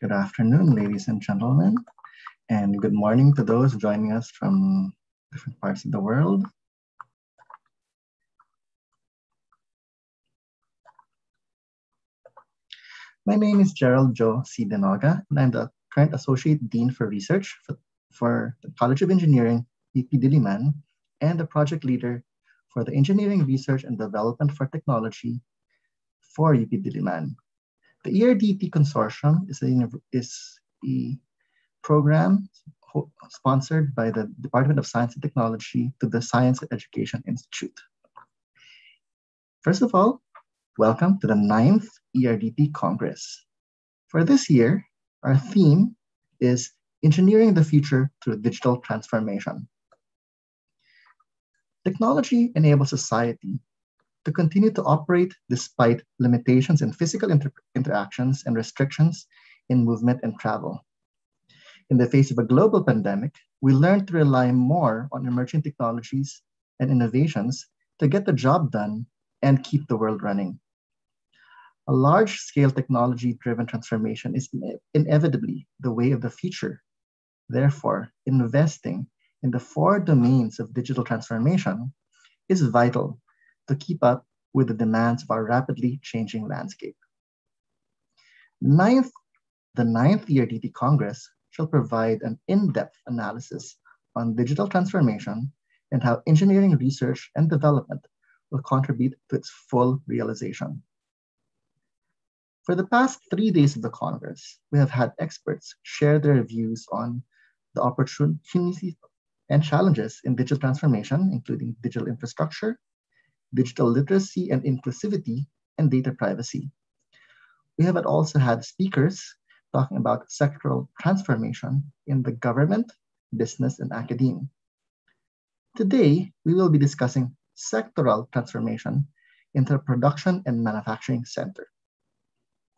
Good afternoon, ladies and gentlemen, and good morning to those joining us from different parts of the world. My name is Gerald Joe C. And I'm the current Associate Dean for Research for, for the College of Engineering, UP Diliman, and the project leader for the Engineering Research and Development for Technology for UP Diliman. The ERDT Consortium is a, is a program sponsored by the Department of Science and Technology to the Science and Education Institute. First of all, welcome to the ninth ERDT Congress. For this year, our theme is Engineering the Future Through Digital Transformation. Technology enables society to continue to operate despite limitations in physical inter interactions and restrictions in movement and travel. In the face of a global pandemic, we learned to rely more on emerging technologies and innovations to get the job done and keep the world running. A large scale technology driven transformation is inevitably the way of the future. Therefore, investing in the four domains of digital transformation is vital to keep up with the demands of our rapidly changing landscape. Ninth, the ninth ERDT Congress shall provide an in-depth analysis on digital transformation and how engineering research and development will contribute to its full realization. For the past three days of the Congress, we have had experts share their views on the opportunities and challenges in digital transformation, including digital infrastructure, digital literacy and inclusivity, and data privacy. We have also had speakers talking about sectoral transformation in the government, business, and academia. Today, we will be discussing sectoral transformation into the production and manufacturing center.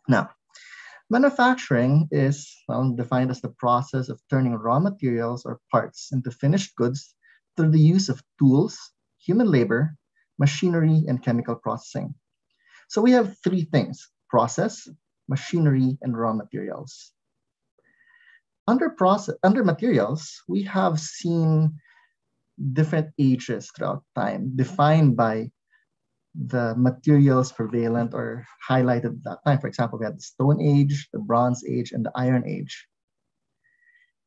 Now, manufacturing is well, defined as the process of turning raw materials or parts into finished goods through the use of tools, human labor, machinery, and chemical processing. So we have three things, process, machinery, and raw materials. Under, process, under materials, we have seen different ages throughout time defined by the materials prevalent or highlighted at that time. For example, we had the Stone Age, the Bronze Age, and the Iron Age,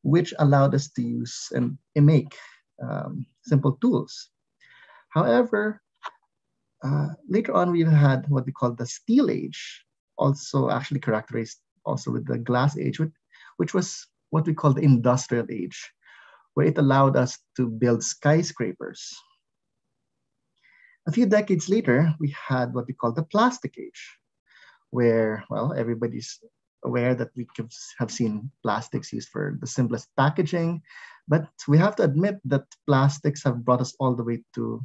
which allowed us to use and make um, simple tools. However, uh, later on, we had what we call the Steel Age, also actually characterized also with the Glass Age, which, which was what we call the Industrial Age, where it allowed us to build skyscrapers. A few decades later, we had what we call the Plastic Age, where, well, everybody's aware that we have seen plastics used for the simplest packaging, but we have to admit that plastics have brought us all the way to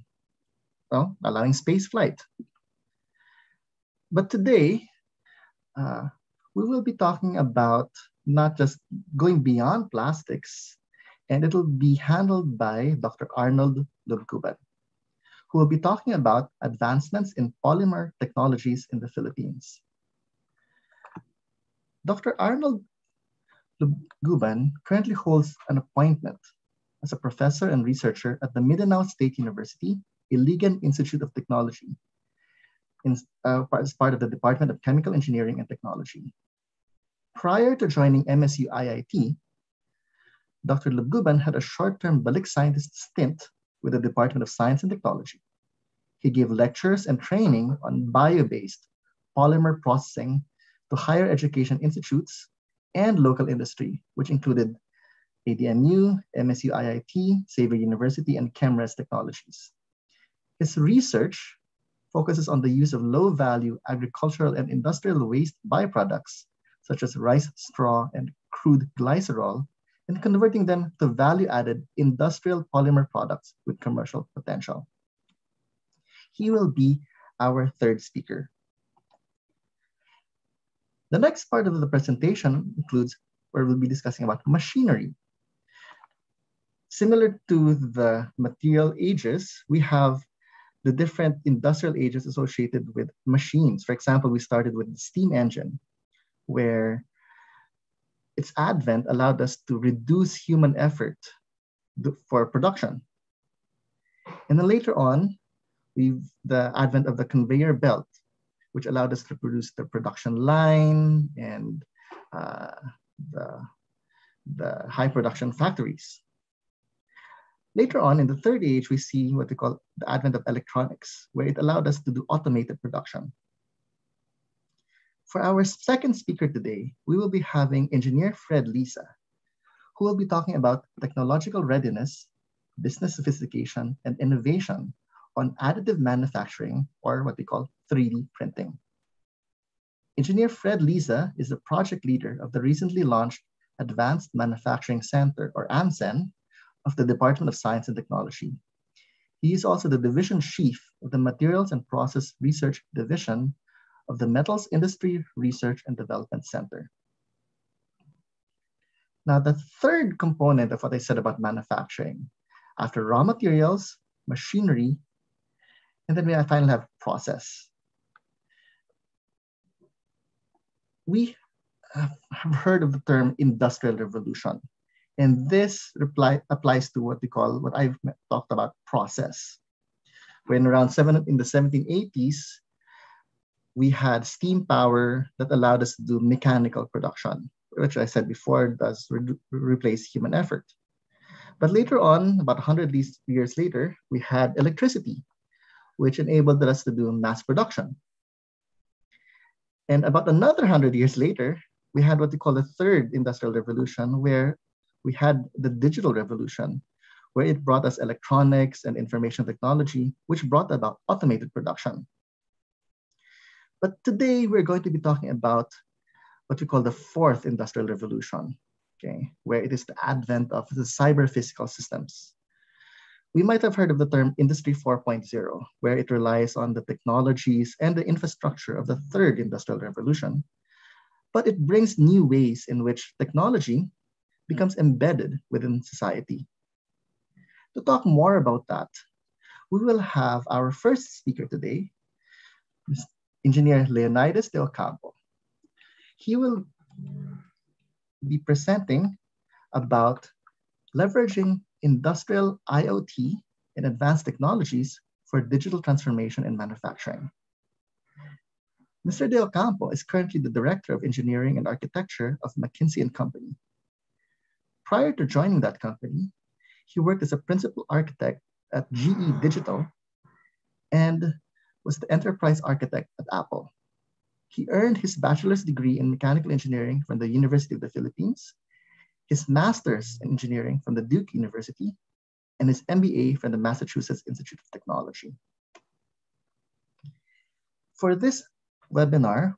well, allowing space flight. But today, uh, we will be talking about not just going beyond plastics, and it'll be handled by Dr. Arnold Lubguban, who will be talking about advancements in polymer technologies in the Philippines. Dr. Arnold Lubguban currently holds an appointment as a professor and researcher at the Mindanao State University Iligan Institute of Technology in, uh, as part of the Department of Chemical Engineering and Technology. Prior to joining MSU IIT, Dr. Lubguban had a short-term Balik scientist stint with the Department of Science and Technology. He gave lectures and training on bio-based polymer processing to higher education institutes and local industry, which included ADMU, MSU IIT, Xavier University, and ChemRes Technologies. His research focuses on the use of low-value agricultural and industrial waste byproducts, such as rice straw and crude glycerol, and converting them to value-added industrial polymer products with commercial potential. He will be our third speaker. The next part of the presentation includes where we'll be discussing about machinery. Similar to the material ages, we have the different industrial ages associated with machines. For example, we started with the steam engine, where its advent allowed us to reduce human effort for production. And then later on, we've the advent of the conveyor belt, which allowed us to produce the production line and uh, the, the high production factories. Later on in the third age, we see what we call the advent of electronics, where it allowed us to do automated production. For our second speaker today, we will be having engineer Fred Liza, who will be talking about technological readiness, business sophistication, and innovation on additive manufacturing, or what we call 3D printing. Engineer Fred Liza is the project leader of the recently launched Advanced Manufacturing Center, or AMCen, of the Department of Science and Technology. He is also the division chief of the Materials and Process Research Division of the Metals Industry Research and Development Center. Now, the third component of what I said about manufacturing, after raw materials, machinery, and then we finally have process. We have heard of the term industrial revolution. And this reply, applies to what we call, what I've talked about, process. When around seven, in the 1780s, we had steam power that allowed us to do mechanical production, which I said before does re replace human effort. But later on, about 100 years later, we had electricity, which enabled us to do mass production. And about another 100 years later, we had what we call the third industrial revolution, where we had the digital revolution, where it brought us electronics and information technology, which brought about automated production. But today we're going to be talking about what we call the fourth industrial revolution, okay, where it is the advent of the cyber physical systems we might have heard of the term Industry 4.0, where it relies on the technologies and the infrastructure of the third industrial revolution. But it brings new ways in which technology becomes embedded within society. To talk more about that, we will have our first speaker today, Engineer Leonidas de Ocampo. He will be presenting about leveraging industrial IoT and advanced technologies for digital transformation in manufacturing. Mr. De Ocampo is currently the Director of Engineering and Architecture of McKinsey & Company. Prior to joining that company, he worked as a principal architect at GE Digital and was the enterprise architect at Apple. He earned his bachelor's degree in mechanical engineering from the University of the Philippines his master's in engineering from the Duke University, and his MBA from the Massachusetts Institute of Technology. For this webinar,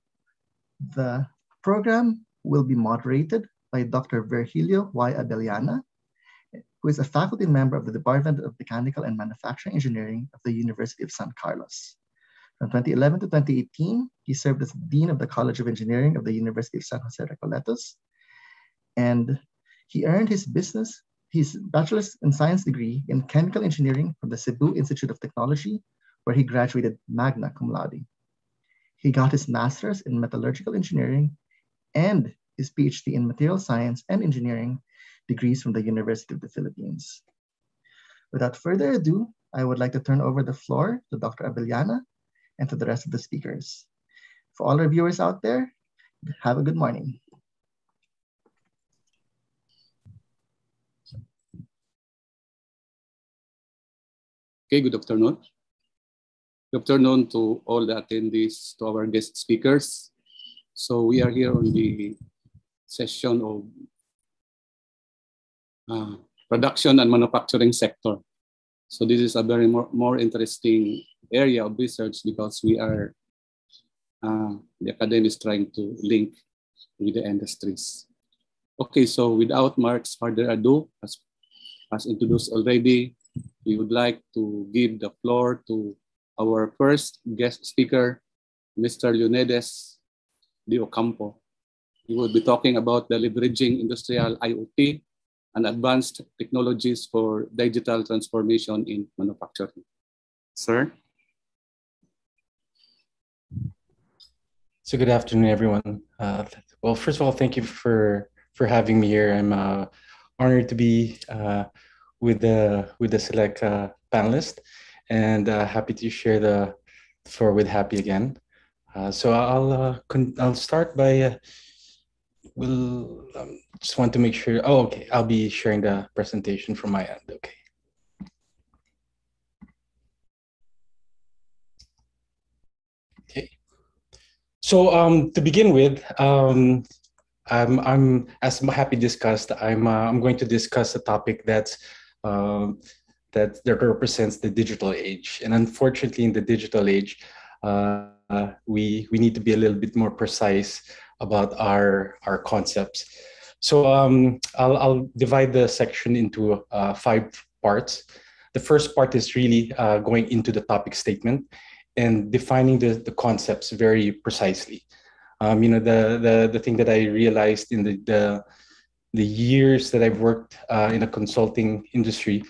the program will be moderated by Dr. Virgilio Y. Abellana, who is a faculty member of the Department of Mechanical and Manufacturing Engineering of the University of San Carlos. From 2011 to 2018, he served as Dean of the College of Engineering of the University of San Jose Recoletos and he earned his business, his bachelor's in science degree in chemical engineering from the Cebu Institute of Technology, where he graduated magna cum laude. He got his master's in metallurgical engineering and his PhD in material science and engineering degrees from the University of the Philippines. Without further ado, I would like to turn over the floor to Dr. Abellana and to the rest of the speakers. For all our viewers out there, have a good morning. Okay, good afternoon. Good afternoon to all the attendees, to our guest speakers. So we are here on the session of uh, production and manufacturing sector. So this is a very more, more interesting area of research because we are, uh, the academy is trying to link with the industries. Okay, so without much further ado, as, as introduced already, we would like to give the floor to our first guest speaker, Mr. Leonidas de Ocampo. He will be talking about the leveraging industrial IoT and advanced technologies for digital transformation in manufacturing. Sir? So good afternoon, everyone. Uh, well, first of all, thank you for for having me here. I'm uh, honored to be uh, with the with the select uh, panelist, and uh, happy to share the floor with Happy again. Uh, so I'll I'll start by we'll um, just want to make sure. Oh, okay. I'll be sharing the presentation from my end. Okay. Okay. So um, to begin with, um, I'm, I'm as Happy discussed. I'm uh, I'm going to discuss a topic that's uh, that that represents the digital age, and unfortunately, in the digital age, uh, we we need to be a little bit more precise about our our concepts. So um, I'll, I'll divide the section into uh, five parts. The first part is really uh, going into the topic statement and defining the, the concepts very precisely. Um, you know, the, the, the thing that I realized in the, the, the years that I've worked uh, in a consulting industry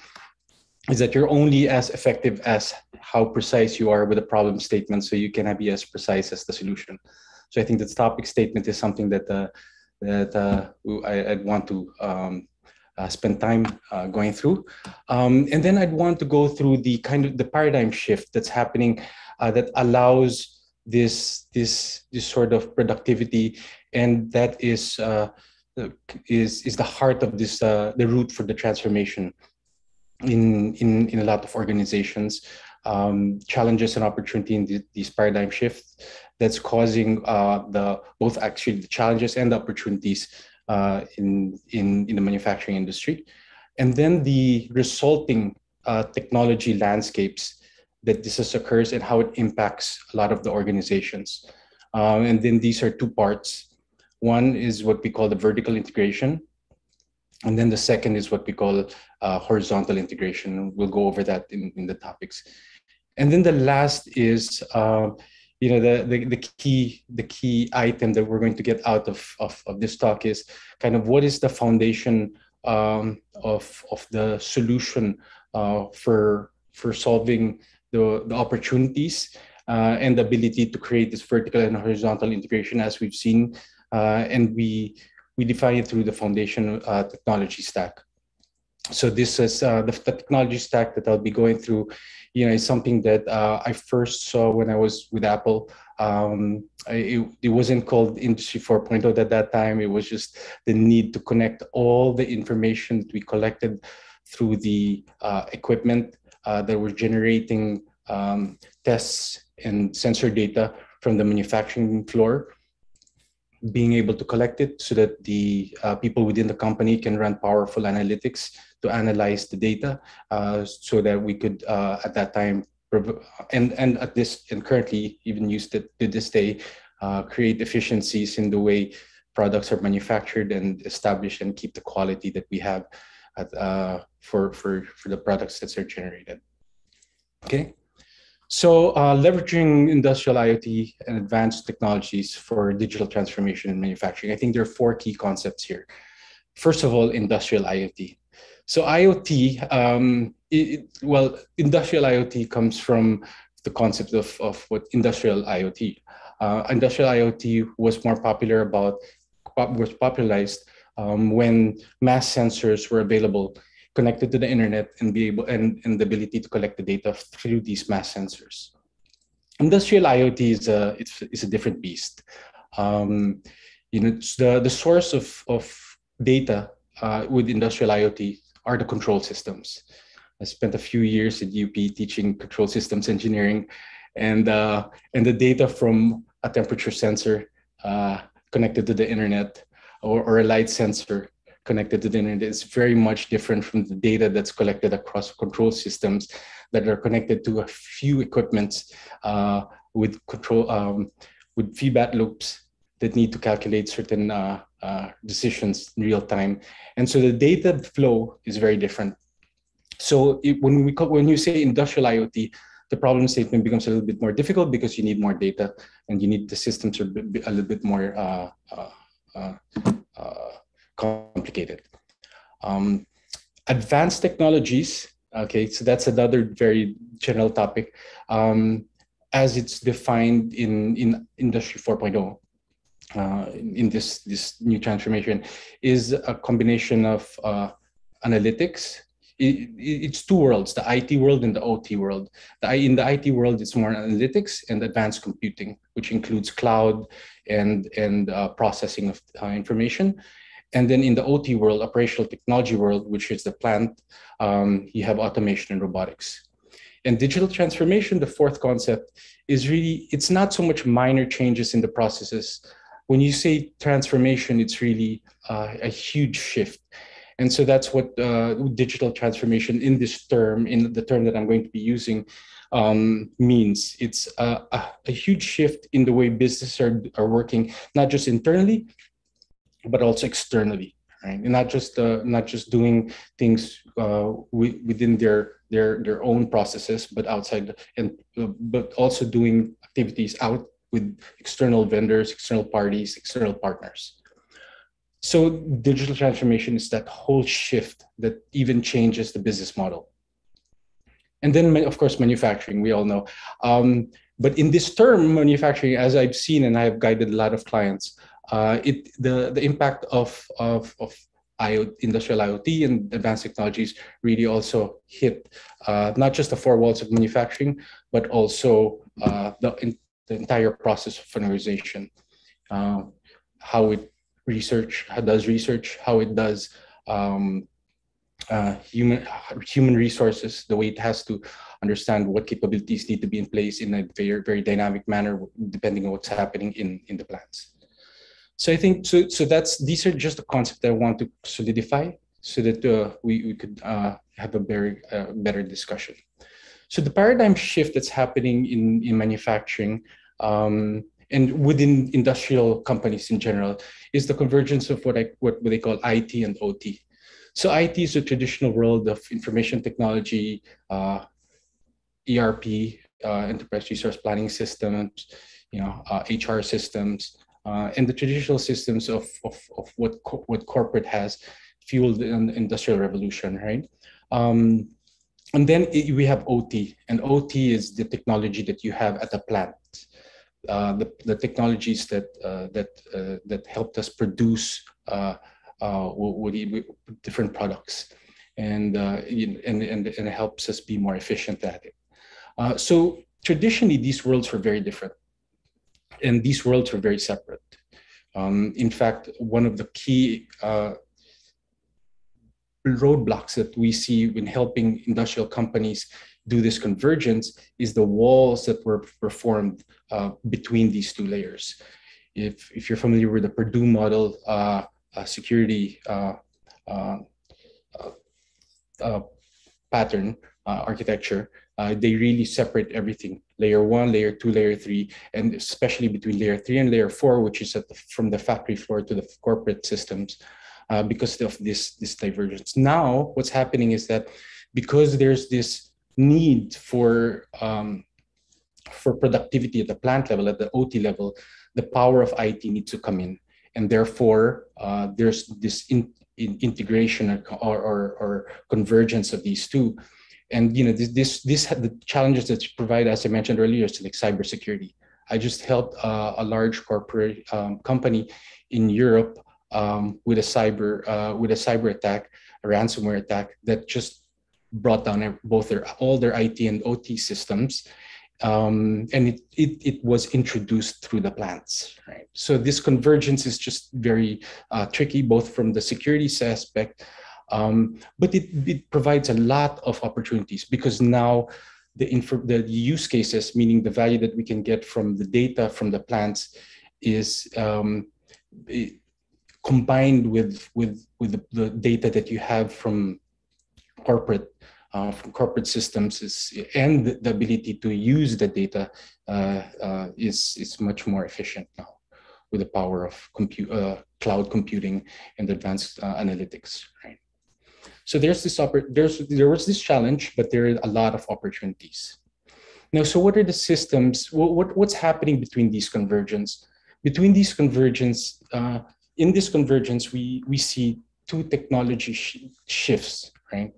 is that you're only as effective as how precise you are with a problem statement so you can be as precise as the solution. So I think the topic statement is something that uh, that uh, I, would want to um, uh, spend time uh, going through, um, and then I'd want to go through the kind of the paradigm shift that's happening that allows this this this sort of productivity, and that is is is the heart of this the root for the transformation in in in a lot of organizations. Um, challenges and opportunity in the, these paradigm shifts that's causing uh, the both actually the challenges and the opportunities uh, in, in, in the manufacturing industry. And then the resulting uh, technology landscapes that this occurs and how it impacts a lot of the organizations. Um, and then these are two parts. One is what we call the vertical integration. And then the second is what we call uh, horizontal integration. We'll go over that in, in the topics. And then the last is, uh, you know, the, the, the key the key item that we're going to get out of, of, of this talk is kind of what is the foundation um, of, of the solution uh, for, for solving the, the opportunities uh, and the ability to create this vertical and horizontal integration as we've seen. Uh, and we, we define it through the foundation uh, technology stack. So this is uh, the, the technology stack that I'll be going through you know, it's something that uh, I first saw when I was with Apple. Um, it, it wasn't called Industry 4.0 at that time. It was just the need to connect all the information that we collected through the uh, equipment uh, that were generating um, tests and sensor data from the manufacturing floor being able to collect it so that the uh, people within the company can run powerful analytics to analyze the data uh, so that we could uh, at that time and and at this and currently even used it to this day uh, create efficiencies in the way products are manufactured and establish and keep the quality that we have at, uh, for for for the products that are generated okay so uh, leveraging industrial IoT and advanced technologies for digital transformation in manufacturing, I think there are four key concepts here. First of all, industrial IoT. So IoT, um, it, well, industrial IoT comes from the concept of, of what industrial IoT. Uh, industrial IoT was more popular about was popularized um, when mass sensors were available, connected to the internet, and be able and, and the ability to collect the data through these mass sensors. Industrial IoT is a it's, it's a different beast. Um, you know, the the source of of data uh, with industrial IoT are the control systems. I spent a few years at UP teaching control systems engineering, and uh, and the data from a temperature sensor uh, connected to the internet or, or a light sensor connected to the internet is very much different from the data that's collected across control systems that are connected to a few equipments uh, with control um, with feedback loops that need to calculate certain uh, uh, decisions in real time. And so the data flow is very different. So it, when we when you say industrial IoT, the problem statement becomes a little bit more difficult because you need more data and you need the systems are a little bit more uh, uh, uh, complicated. Um, advanced technologies, okay, so that's another very general topic. Um, as it's defined in, in Industry 4.0, uh, in this this new transformation is a combination of uh, analytics. It, it's two worlds: the IT world and the OT world. The, in the IT world, it's more analytics and advanced computing, which includes cloud and and uh, processing of uh, information. And then in the OT world, operational technology world, which is the plant, um, you have automation and robotics. And digital transformation, the fourth concept, is really it's not so much minor changes in the processes when you say transformation, it's really uh, a huge shift. And so that's what uh, digital transformation in this term, in the term that I'm going to be using, um, means. It's a, a, a, huge shift in the way businesses are, are working, not just internally, but also externally, right? And not just uh, not just doing things uh, within their their their own processes, but outside, and uh, but also doing activities out with external vendors, external parties, external partners. So digital transformation is that whole shift that even changes the business model. And then, of course, manufacturing, we all know. Um, but in this term, manufacturing, as I've seen and I've guided a lot of clients, uh, it the, the impact of, of, of IoT, industrial IoT and advanced technologies really also hit uh, not just the four walls of manufacturing, but also uh, the the entire process of an organization, uh, how it research, how does research, how it does um, uh, human human resources, the way it has to understand what capabilities need to be in place in a very very dynamic manner, depending on what's happening in in the plants. So I think so. So that's these are just the concepts I want to solidify, so that uh, we we could uh, have a very uh, better discussion. So the paradigm shift that's happening in, in manufacturing um, and within industrial companies in general is the convergence of what I what, they call IT and OT. So IT is a traditional world of information technology, uh, ERP, uh, enterprise resource planning systems, you know, uh, HR systems, uh, and the traditional systems of, of, of what co- what corporate has fueled an industrial revolution, right? Um, and then we have OT, and OT is the technology that you have at the plant. Uh, the, the technologies that uh, that uh, that helped us produce uh, uh, different products, and, and and and it helps us be more efficient at it. so traditionally, these worlds were very different, and these worlds were very separate. Um, in fact, one of the key roadblocks that we see when helping industrial companies do this convergence is the walls that were performed uh, between these two layers. If, if you're familiar with the Purdue model uh, uh, security uh, uh, uh, pattern architecture, they really separate everything layer one, layer two, layer three, and especially between layer three and layer four, which is the, from the factory floor to the corporate systems uh, because of this, this divergence. Now, what's happening is that because there's this need for, um, for productivity at the plant level, at the OT level, the power of IT needs to come in. And therefore, uh, there's this in, in integration or, or, or, convergence of these two. And you know, this, this, this the challenges that you provide, as I mentioned earlier, is like cybersecurity. I just helped uh, a large corporate um, company in Europe um, with a cyber uh, with a cyber attack, a ransomware attack that just brought down both their all their IT and OT systems, um, and it, it it was introduced through the plants. Right. So this convergence is just very uh, tricky, both from the security aspect, um, but it it provides a lot of opportunities because now the the use cases, meaning the value that we can get from the data from the plants, is um, combined with with with the, the data that you have from corporate uh, from corporate systems is and the ability to use the data uh, uh, is is much more efficient now with the power of compute uh, cloud computing and advanced uh, analytics right so there's this there's there was this challenge but there are a lot of opportunities now so what are the systems what, what what's happening between these convergence between these convergence uh, in this convergence, we, we see two technology sh shifts, right?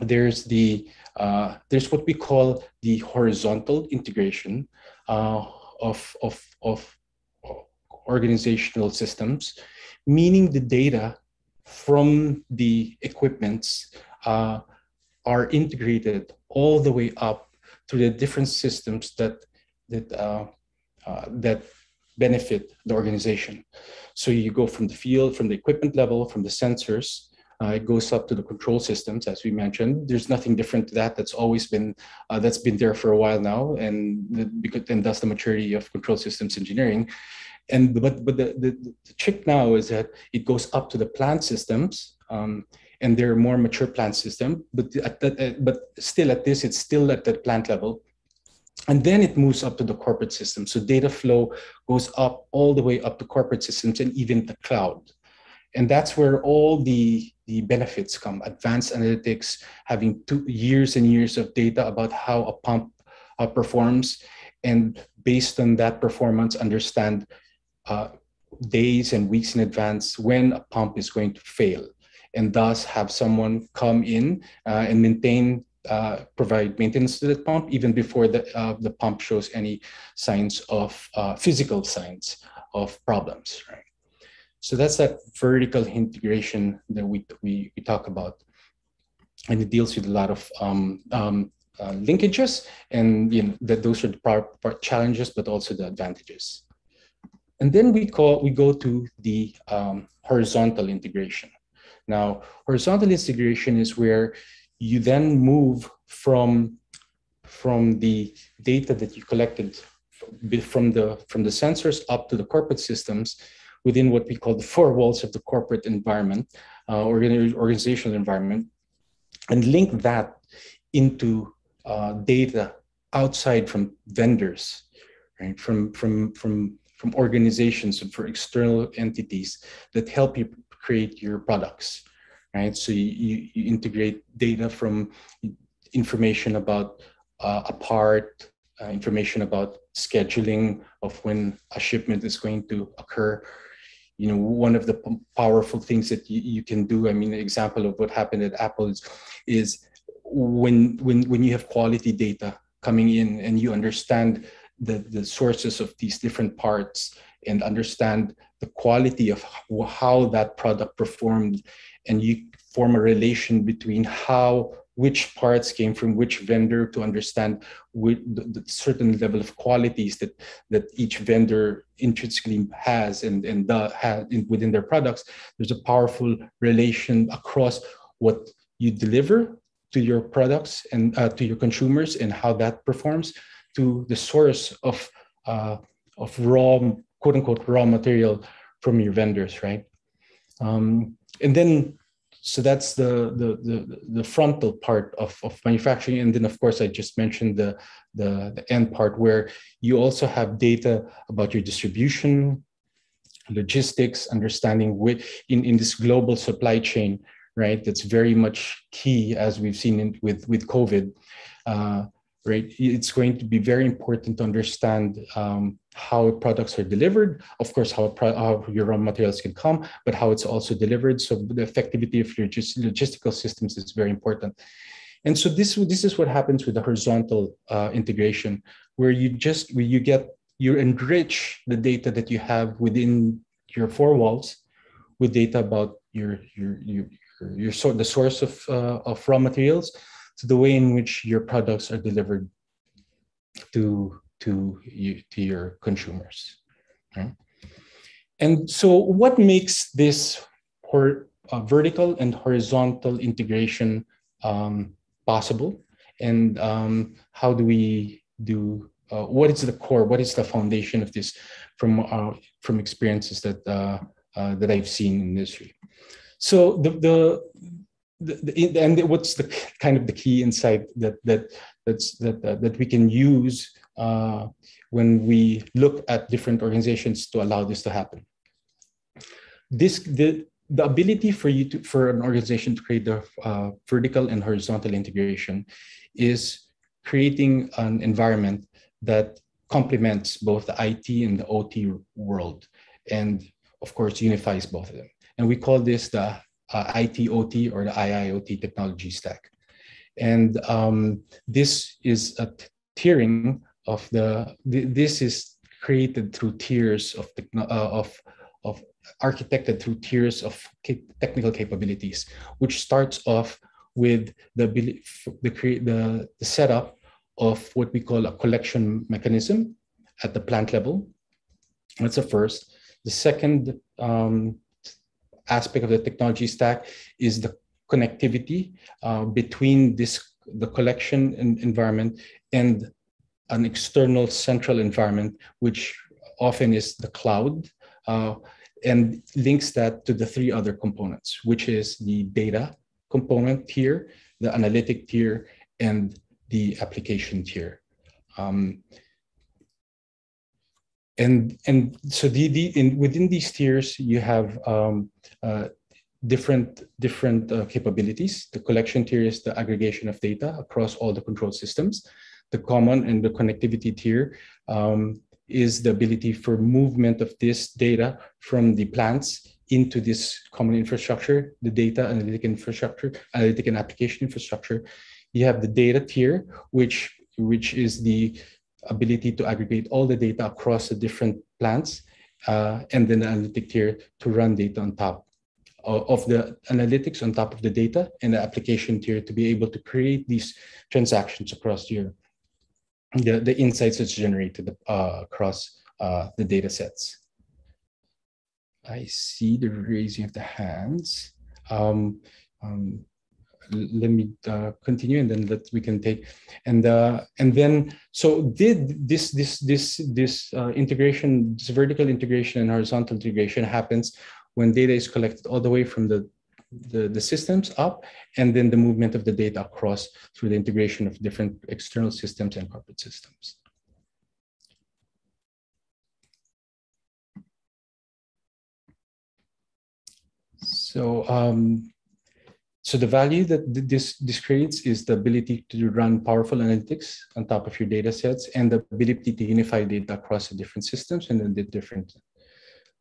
There's the uh, there's what we call the horizontal integration uh, of, of, of organizational systems, meaning the data from the equipments uh, are integrated all the way up to the different systems that that uh, uh, that benefit the organization. So you go from the field, from the equipment level, from the sensors, uh, it goes up to the control systems, as we mentioned. There's nothing different to that. That's always been uh, that's been there for a while now, and because and that's the maturity of control systems engineering. And but but the, the, the trick now is that it goes up to the plant systems, um, and they're more mature plant system. But at that, uh, but still at this, it's still at that plant level. And then it moves up to the corporate system. So data flow goes up all the way up to corporate systems and even the cloud and that's where all the the benefits come. Advanced analytics having two years and years of data about how a pump uh, performs and based on that performance understand uh, days and weeks in advance when a pump is going to fail and thus have someone come in uh, and maintain uh, provide maintenance to the pump even before the, uh, the pump shows any signs of uh, physical signs of problems right so that's that vertical integration that we, we, we talk about. And it deals with a lot of um, um, uh, linkages and you know, that those are the challenges, but also the advantages. And then we, call, we go to the um, horizontal integration. Now, horizontal integration is where you then move from, from the data that you collected from the, from the sensors up to the corporate systems within what we call the four walls of the corporate environment uh, or organizational environment and link that into uh, data outside from vendors, right? From, from, from, from organizations and for external entities that help you create your products, right? So you, you integrate data from information about uh, a part, uh, information about scheduling of when a shipment is going to occur, you know one of the powerful things that you, you can do. I mean an example of what happened at apple is, is when when when you have quality data coming in and you understand the the sources of these different parts and understand the quality of how that product performed and you form a relation between how which parts came from which vendor to understand the, certain level of qualities that that each vendor intrinsically has and and the, in, within their products. There's a powerful relation across what you deliver to your products and uh, to your consumers and how that performs to the source of uh, of raw quote unquote raw material from your vendors right? Um, and then so that's the, the, the, the, frontal part of, of manufacturing. And then of course, I just mentioned the, the, the end part where you also have data about your distribution, logistics, understanding which in, in this global supply chain, right? That's very much key as we've seen in, with, with COVID. Uh, right? It's going to be very important to understand um, how products are delivered, of course, how, how, your raw materials can come, but how it's also delivered. So the effectivity of your logistical systems is very important. And so this, this is what happens with the horizontal uh, integration, where you just, where you get, you enrich the data that you have within your four walls with data about your, your, your, your, your the source of, uh, of raw materials, to the way in which your products are delivered to to you to your consumers and so what makes this uh, vertical and horizontal integration um, possible? And um, how do we do uh, what is the core what is the foundation of this from uh, from experiences that uh, uh, that i've seen in industry? So the the the, and what's the kind of the key insight that that that's that uh, that we can use uh, when we look at different organizations to allow this to happen. This the the ability for you to for an organization to create the uh, vertical and horizontal integration is creating an environment that complements both the IT and the OT world, and of course unifies both of them. And we call this the uh, IT/OT or the IIoT technology stack. And um, this is a tiering of the, this is created through tiers of, uh, of, of architected through tiers of technical capabilities, which starts off with the, the, the, the setup of what we call a collection mechanism at the plant level. That's the first. The second um, aspect of the technology stack is the connectivity uh, between this the collection environment and an external central environment, which often is the cloud, uh, and links that to the three other components, which is the data component tier, the analytic tier, and the application tier. Um, and and so the, the in, within these tiers you have um, uh, different different uh, capabilities. The collection tier is the aggregation of data across all the control systems. The common and the connectivity tier um, is the ability for movement of this data from the plants into this common infrastructure, the data analytic infrastructure, analytic and application infrastructure. You have the data tier, which which is the ability to aggregate all the data across the different plants, uh, and then the analytic tier to run data on top of the analytics on top of the data and the application tier to be able to create these transactions across your the, the insights that's generated uh, across uh, the data sets. I see the raising of the hands. Um, um, let me uh, continue and then that we can take and uh, and then so did this this this this uh, integration this vertical integration and horizontal integration happens when data is collected all the way from the, the, the systems up, and then the movement of the data across through the integration of different external systems and corporate systems. So, um, so the value that this, this creates is the ability to run powerful analytics on top of your data sets and the ability to unify data across the different systems and then the different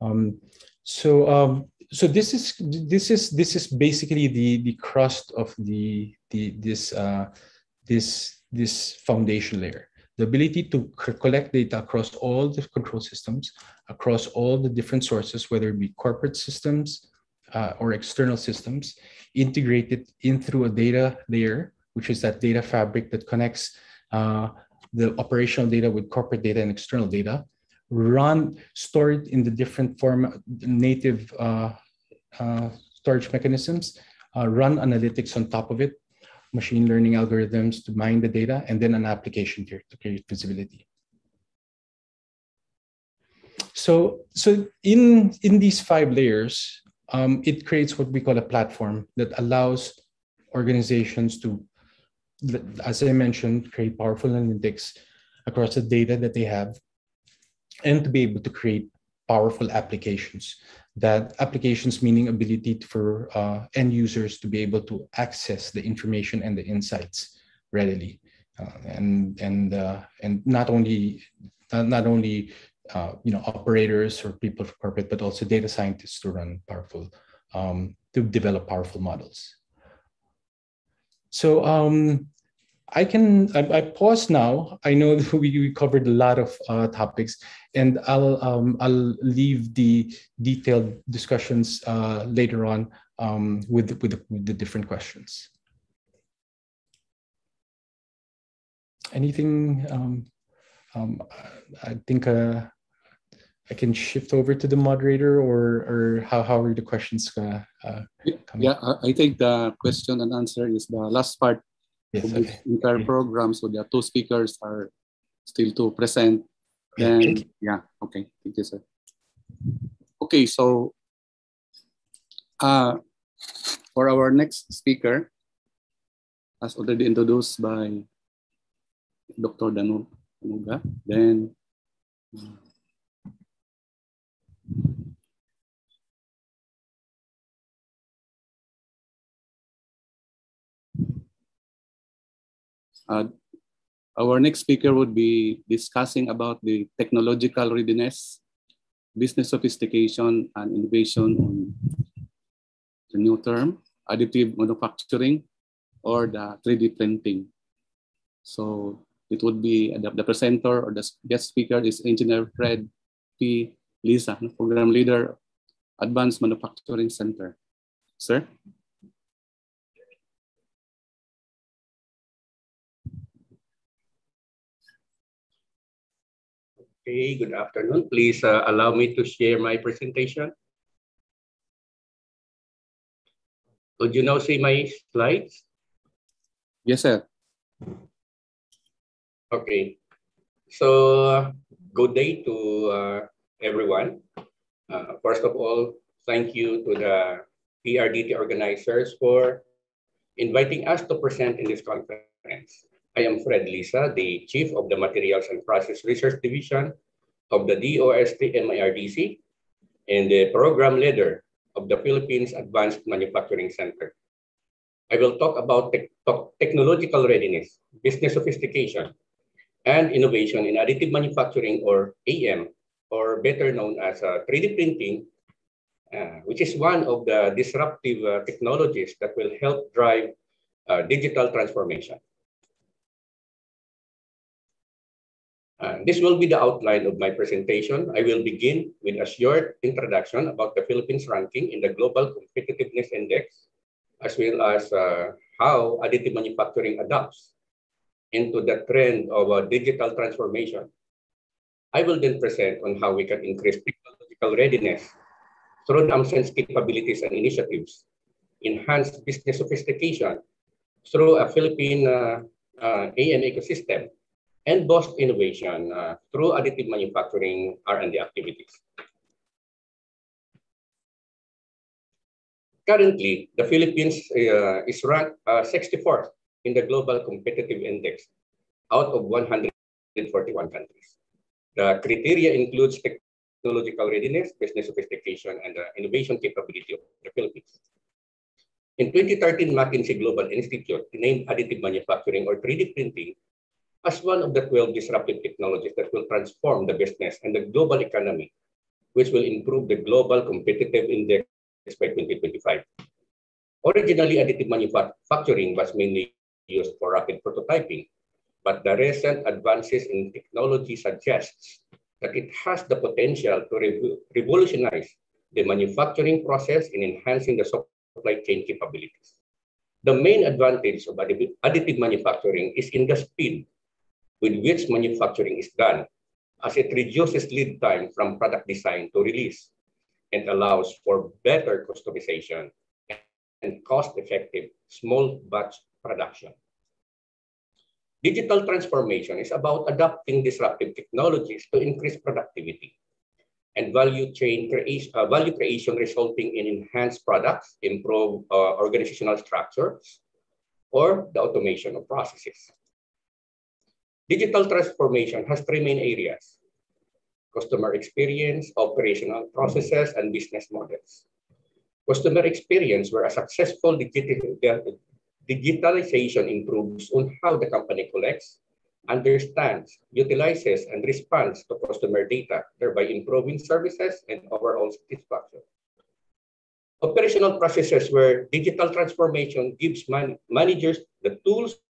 um, so um, so this is this is this is basically the the crust of the the this uh, this this foundation layer. The ability to collect data across all the control systems, across all the different sources, whether it be corporate systems uh, or external systems, integrated in through a data layer, which is that data fabric that connects uh, the operational data with corporate data and external data, run, store it in the different form, native uh, uh, storage mechanisms, uh, run analytics on top of it, machine learning algorithms to mine the data, and then an application here to create visibility. So, so in, in these five layers, um, it creates what we call a platform that allows organizations to, as I mentioned, create powerful analytics across the data that they have and to be able to create powerful applications. That applications meaning ability for uh, end users to be able to access the information and the insights readily, uh, and and uh, and not only not only uh, you know operators or people for corporate, but also data scientists to run powerful um, to develop powerful models. So um, I can I, I, pause now. I know that we, we covered a lot of uh, topics, and I'll um, I'll leave the detailed discussions uh, later on um, with with the, with the, different questions. Anything? Um, um I think uh, I can shift over to the moderator, or or how how are the questions uh, uh Yeah, I think the question and answer is the last part yes, okay. entire okay. program. So the two speakers are still to present. And yeah, okay. Thank you, sir. Okay, so uh, for our next speaker, as already introduced by Dr. Denoga, then Uh, our next speaker would be discussing about the technological readiness, business sophistication, and innovation on the new term, additive manufacturing, or the 3D printing. So it would be the, the presenter or the guest speaker is Engineer Fred P. Liza, Program Leader, Advanced Manufacturing Center. Sir? Okay, good afternoon. Please uh, allow me to share my presentation. Could you now see my slides? Yes, sir. Okay. So, good day to uh, everyone. Uh, first of all, thank you to the ERDT organizers for inviting us to present in this conference. I am Fred Liza, the Chief of the Materials and Process Research Division of the DOST MIRDC and the Program Leader of the Philippines Advanced Manufacturing Center. I will talk about te technological readiness, business sophistication, and innovation in additive manufacturing or AM, or better known as uh, 3D printing, uh, which is one of the disruptive uh, technologies that will help drive uh, digital transformation. This will be the outline of my presentation. I will begin with a short introduction about the Philippines ranking in the Global Competitiveness Index, as well as uh, how additive manufacturing adapts into the trend of uh, digital transformation. I will then present on how we can increase technological readiness through NAMCEN's capabilities and initiatives, enhance business sophistication through a Philippine uh, uh, ecosystem, and boost innovation uh, through additive manufacturing R&D activities. Currently, the Philippines uh, is ranked uh, 64th in the Global Competitive Index out of 141 countries. The criteria includes technological readiness, business sophistication, and the innovation capability of the Philippines. In 2013, McKinsey Global Institute named additive manufacturing or 3D printing as one of the 12 disruptive technologies that will transform the business and the global economy, which will improve the global competitive index by 2025. Originally, additive manufacturing was mainly used for rapid prototyping, but the recent advances in technology suggests that it has the potential to revolutionize the manufacturing process in enhancing the supply chain capabilities. The main advantage of additive manufacturing is in the speed with which manufacturing is done, as it reduces lead time from product design to release and allows for better customization and cost-effective small batch production. Digital transformation is about adopting disruptive technologies to increase productivity and value chain creation, uh, value creation resulting in enhanced products, improved uh, organizational structures, or the automation of processes. Digital transformation has three main areas, customer experience, operational processes, and business models. Customer experience, where a successful digitalization improves on how the company collects, understands, utilizes, and responds to customer data, thereby improving services and overall satisfaction. Operational processes where digital transformation gives man managers the tools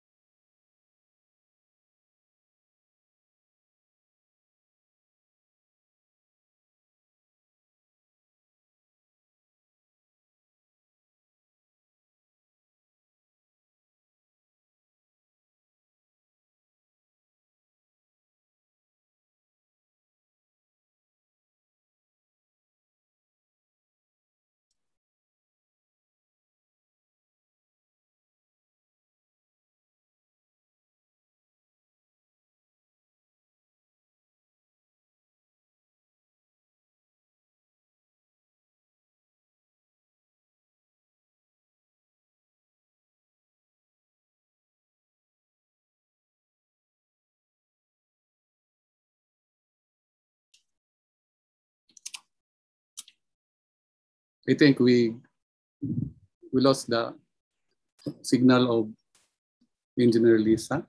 I think we we lost the signal of Engineer Liza.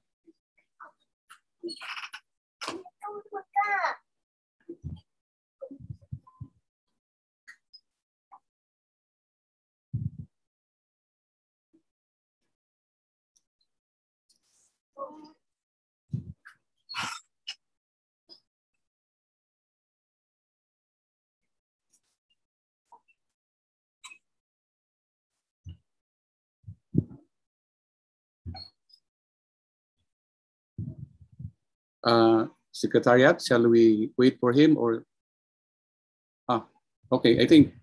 Uh, Secretariat, shall we wait for him or? Ah, okay, I think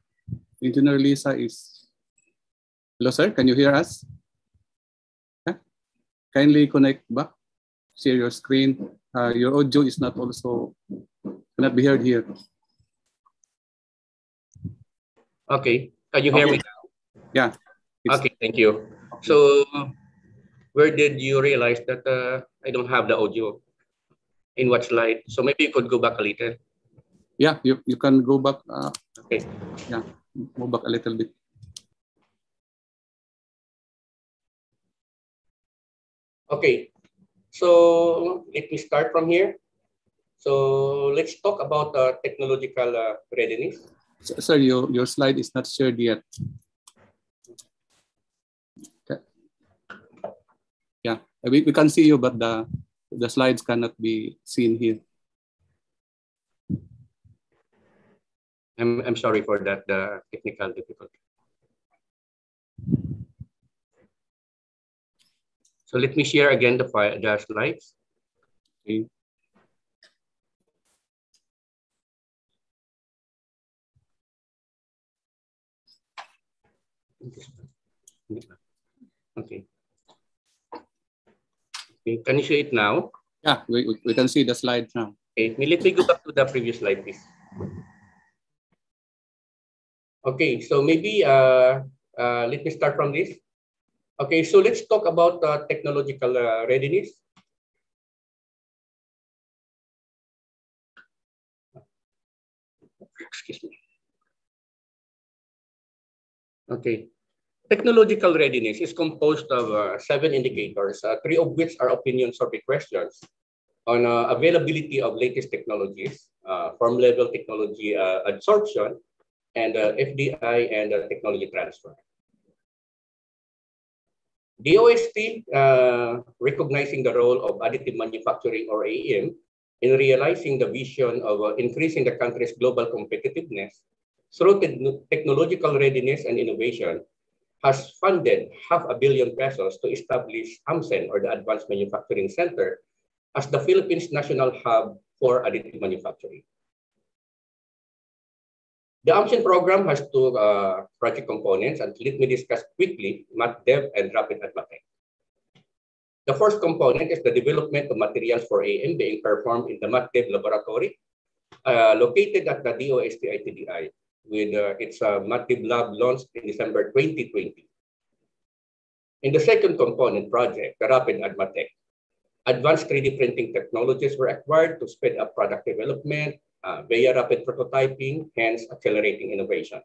Engineer Liza is, hello sir, can you hear us? Yeah? Kindly connect back, share your screen. Uh, your audio is not also, cannot be heard here. Okay, can you hear Okay. me now? Yeah. Okay, thank you. So where did you realize that uh, I don't have the audio? In what slide? So maybe you could go back a little. Yeah, you, you can go back, uh, Okay. yeah, go back a little bit. Okay, so let me start from here. So let's talk about uh, technological uh, readiness. S- Sir, your, your slide is not shared yet. Okay. Yeah, we, we can see you, but the, the slides cannot be seen here. I'm, I'm sorry for that, the technical difficulty. So let me share again the, the slides. Okay. Okay. Okay, can you see it now? Yeah, we, we- can see the slide now. Okay, let me go back to the previous slide, please. Okay, so maybe uh, uh, let me start from this. Okay, so let's talk about uh, technological uh, readiness. Excuse me. Okay, technological readiness is composed of uh, seven indicators, uh, three of which are opinion survey questions on uh, availability of latest technologies, uh, firm level technology uh, absorption, and uh, FDI and technology transfer. DOST, recognizing the role of additive manufacturing or AEM in realizing the vision of increasing the country's global competitiveness through te- technological readiness and innovation, has funded half a billion pesos to establish AMCEN or the Advanced Manufacturing Center as the Philippines national hub for additive manufacturing. The AMCEN program has two uh, project components, and let me discuss quickly MatDev and Rapid AdmaTech. The first component is the development of materials for AM being performed in the MatDev laboratory, uh, located at the DOST ITDI, with uh, its uh, lab launched in December 2020. In the second component project, the Rapid AdmaTech, advanced 3D printing technologies were acquired to speed up product development uh, via rapid prototyping, hence accelerating innovation.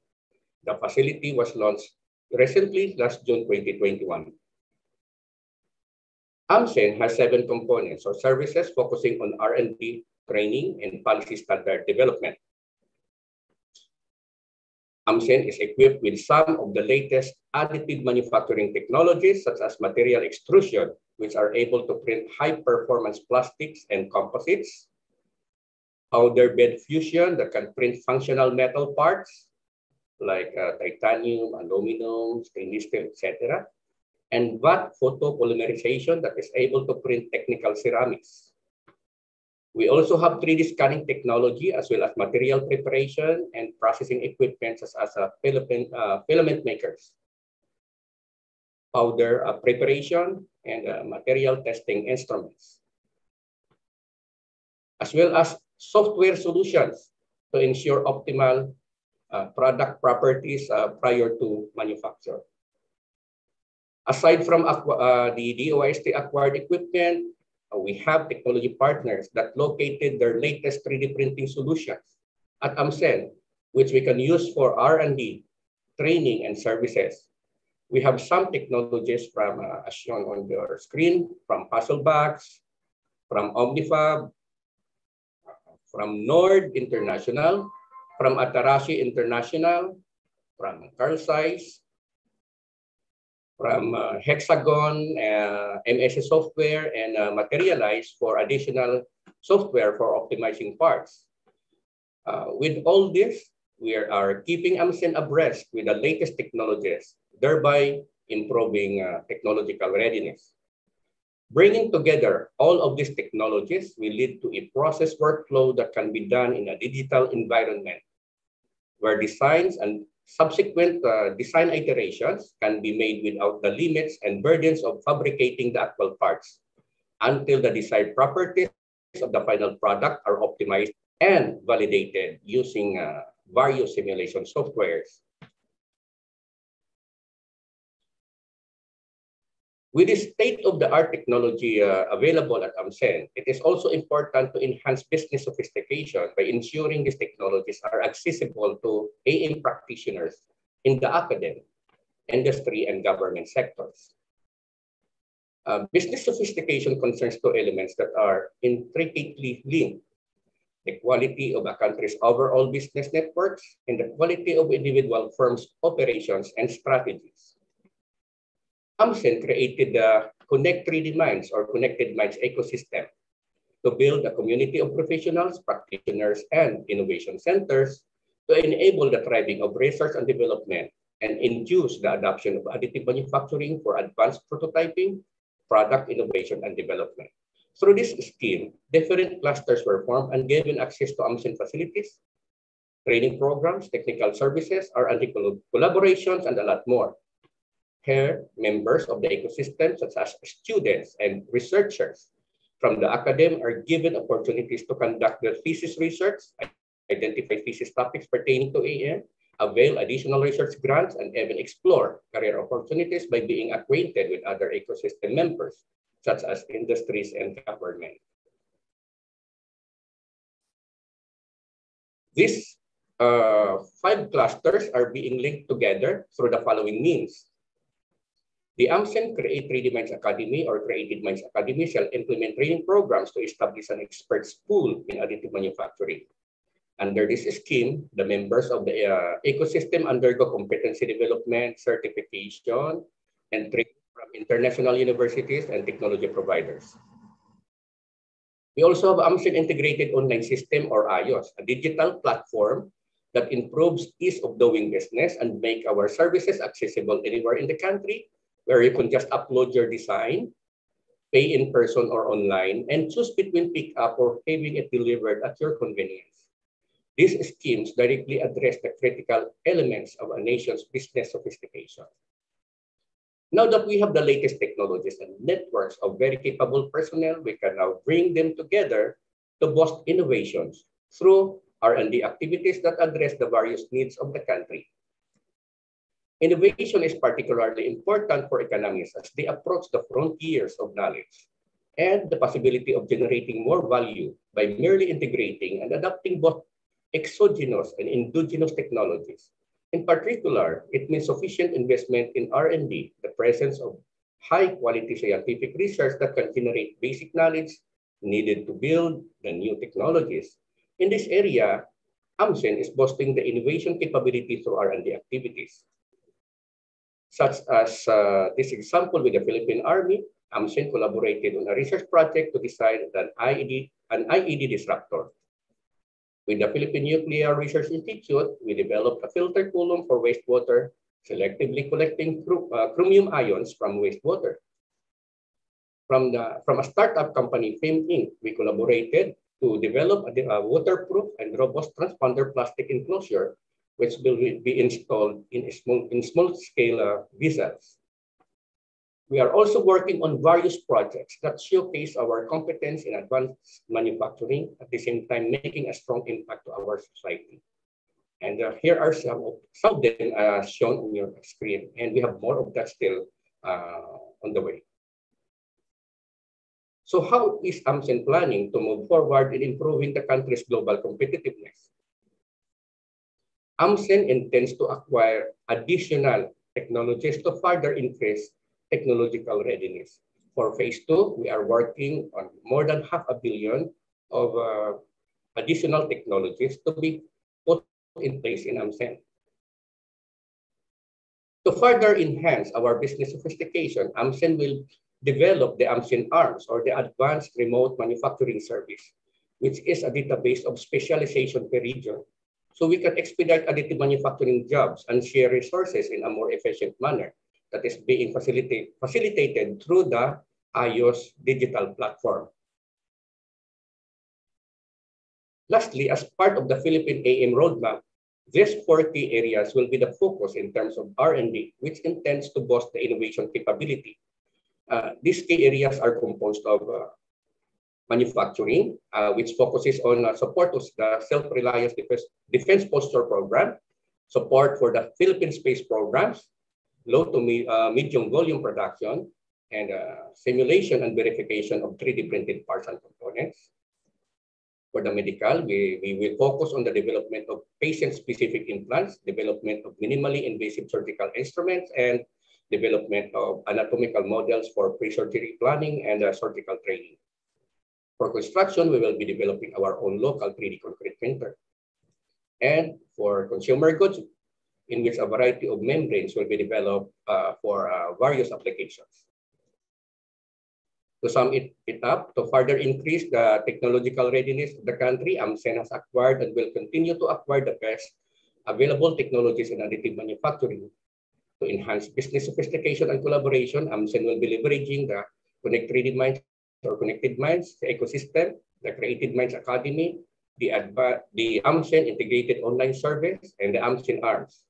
The facility was launched recently, last June 2021. AMCEN has seven components or services focusing on R&D, training, and policy standard development. AMCEN is equipped with some of the latest additive manufacturing technologies, such as material extrusion, which are able to print high-performance plastics and composites, powder bed fusion that can print functional metal parts like uh, titanium, aluminum, stainless steel, etc., and VAT photopolymerization that is able to print technical ceramics. We also have 3D scanning technology as well as material preparation and processing equipment such as uh, filament, uh, filament makers, powder uh, preparation, and uh, material testing instruments, as well as software solutions to ensure optimal uh, product properties uh, prior to manufacture. Aside from the DOST acquired equipment, we have technology partners that located their latest 3D printing solutions at AMSEN, which we can use for R&D, training, and services. We have some technologies from, uh, as shown on your screen, from Puzzlebox, from Omnifab, from Nord International, from Atarashi International, from Carl Zeiss, from uh, Hexagon, uh, MS software, and uh, Materialise for additional software for optimizing parts. With all this, we are, keeping AMCEN abreast with the latest technologies, thereby improving technological readiness. Bringing together all of these technologies will lead to a process workflow that can be done in a digital environment where designs and subsequent uh, design iterations can be made without the limits and burdens of fabricating the actual parts until the desired properties of the final product are optimized and validated using uh, various simulation softwares. With the state-of-the-art technology uh, available at AMCEN, it is also important to enhance business sophistication by ensuring these technologies are accessible to AM practitioners in the academic, industry, and government sectors. Uh, business sophistication concerns two elements that are intricately linked. The quality of a country's overall business networks and the quality of individual firms' operations and strategies. AMCEN created the Connect 3D Minds or Connected Minds ecosystem to build a community of professionals, practitioners, and innovation centers to enable the thriving of research and development and induce the adoption of additive manufacturing for advanced prototyping, product innovation, and development. Through this scheme, different clusters were formed and given access to AMCEN facilities, training programs, technical services, R&D collaborations, and a lot more care members of the ecosystem, such as students and researchers from the academy are given opportunities to conduct their thesis research, identify thesis topics pertaining to AM, avail additional research grants, and even explore career opportunities by being acquainted with other ecosystem members, such as industries and government. These uh, five clusters are being linked together through the following means. The AMCEN Create 3D Minds Academy or Creative Minds Academy shall implement training programs to establish an experts pool in additive manufacturing. Under this scheme, the members of the uh, ecosystem undergo competency development, certification, and training from international universities and technology providers. We also have AMCEN Integrated Online System or IOS, a digital platform that improves ease of doing business and make our services accessible anywhere in the country where you can just upload your design, pay in person or online, and choose between pickup or having it delivered at your convenience. These schemes directly address the critical elements of a nation's business sophistication. Now that we have the latest technologies and networks of very capable personnel, we can now bring them together to boost innovations through R&D activities that address the various needs of the country. Innovation is particularly important for economists as they approach the frontiers of knowledge and the possibility of generating more value by merely integrating and adapting both exogenous and endogenous technologies. In particular, it means sufficient investment in R&D, the presence of high-quality scientific research that can generate basic knowledge needed to build the new technologies. In this area, AMCEN is boosting the innovation capability through R&D activities such as uh, this example with the Philippine Army, AMCEN collaborated on a research project to design an IED, an IED disruptor. With the Philippine Nuclear Research Institute, we developed a filter column for wastewater, selectively collecting uh, chromium ions from wastewater. From, the, from a startup company, FAME Inc., we collaborated to develop a, a waterproof and robust transponder plastic enclosure which will be installed in small, in small scale uh, vessels. We are also working on various projects that showcase our competence in advanced manufacturing, at the same time making a strong impact to our society. And uh, here are some of, some of them uh, shown on your screen, and we have more of that still uh, on the way. So how is AMCEN planning to move forward in improving the country's global competitiveness? AMCEN intends to acquire additional technologies to further increase technological readiness. For phase two, we are working on more than half a billion of uh, additional technologies to be put in place in AMCEN. To further enhance our business sophistication, AMCEN will develop the AMCEN ARMS or the Advanced Remote Manufacturing Service, which is a database of specialization per region so we can expedite additive manufacturing jobs and share resources in a more efficient manner that is being facilitate, facilitated through the IOS digital platform. Lastly, as part of the Philippine AM roadmap, these four key areas will be the focus in terms of R&D, which intends to boost the innovation capability. Uh, these key areas are composed of uh, manufacturing, uh, which focuses on uh, support of the self-reliance defense, defense posture program, support for the Philippine space programs, low to me, uh, medium volume production, and uh, simulation and verification of 3D printed parts and components, for the medical, we, we will focus on the development of patient-specific implants, development of minimally invasive surgical instruments, and development of anatomical models for pre-surgery planning and uh, surgical training. For construction, we will be developing our own local 3D concrete printer. And for consumer goods, in which a variety of membranes will be developed uh, for uh, various applications. To sum it, it up, to further increase the technological readiness of the country, AMCEN has acquired and will continue to acquire the best available technologies in additive manufacturing. To enhance business sophistication and collaboration, AMCEN will be leveraging the Connected Minds or Connected Minds ecosystem, the Creative Minds Academy, the, the AMCEN Integrated Online Service, and the AMCEN ARMS.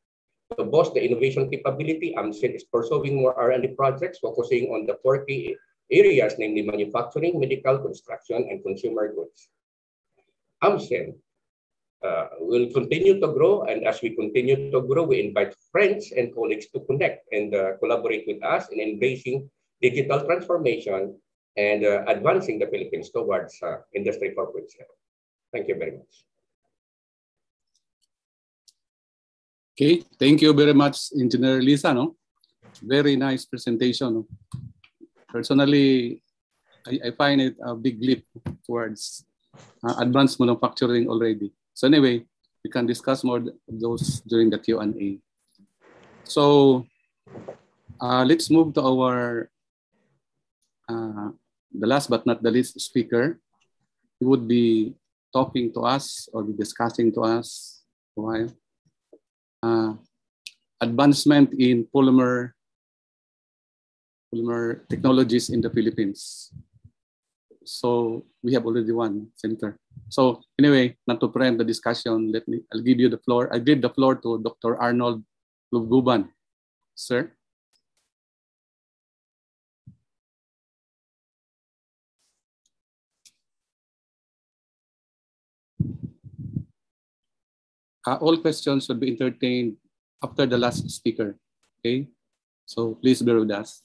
To boost the innovation capability, AMCEN is pursuing more R&D projects focusing on the four key areas, namely manufacturing, medical, construction, and consumer goods. AMCEN uh, will continue to grow, and as we continue to grow, we invite friends and colleagues to connect and uh, collaborate with us in embracing digital transformation and uh, advancing the Philippines towards uh, Industry 4.0. Thank you very much. Okay, thank you very much, Engineer Liza. No? Very nice presentation. Personally, I, I find it a big leap towards uh, advanced manufacturing already. So anyway, we can discuss more of those during the Q&A. So uh, let's move to our, uh, the last but not the least speaker. He would be talking to us or be discussing to us while. Uh, advancement in polymer polymer technologies in the Philippines. So we have already one center. So anyway, not to preempt the discussion, let me, I'll give you the floor. I give the floor to Dr. Arnold Lubguban. Sir. Uh, all questions will be entertained after the last speaker. Okay, so please bear with us.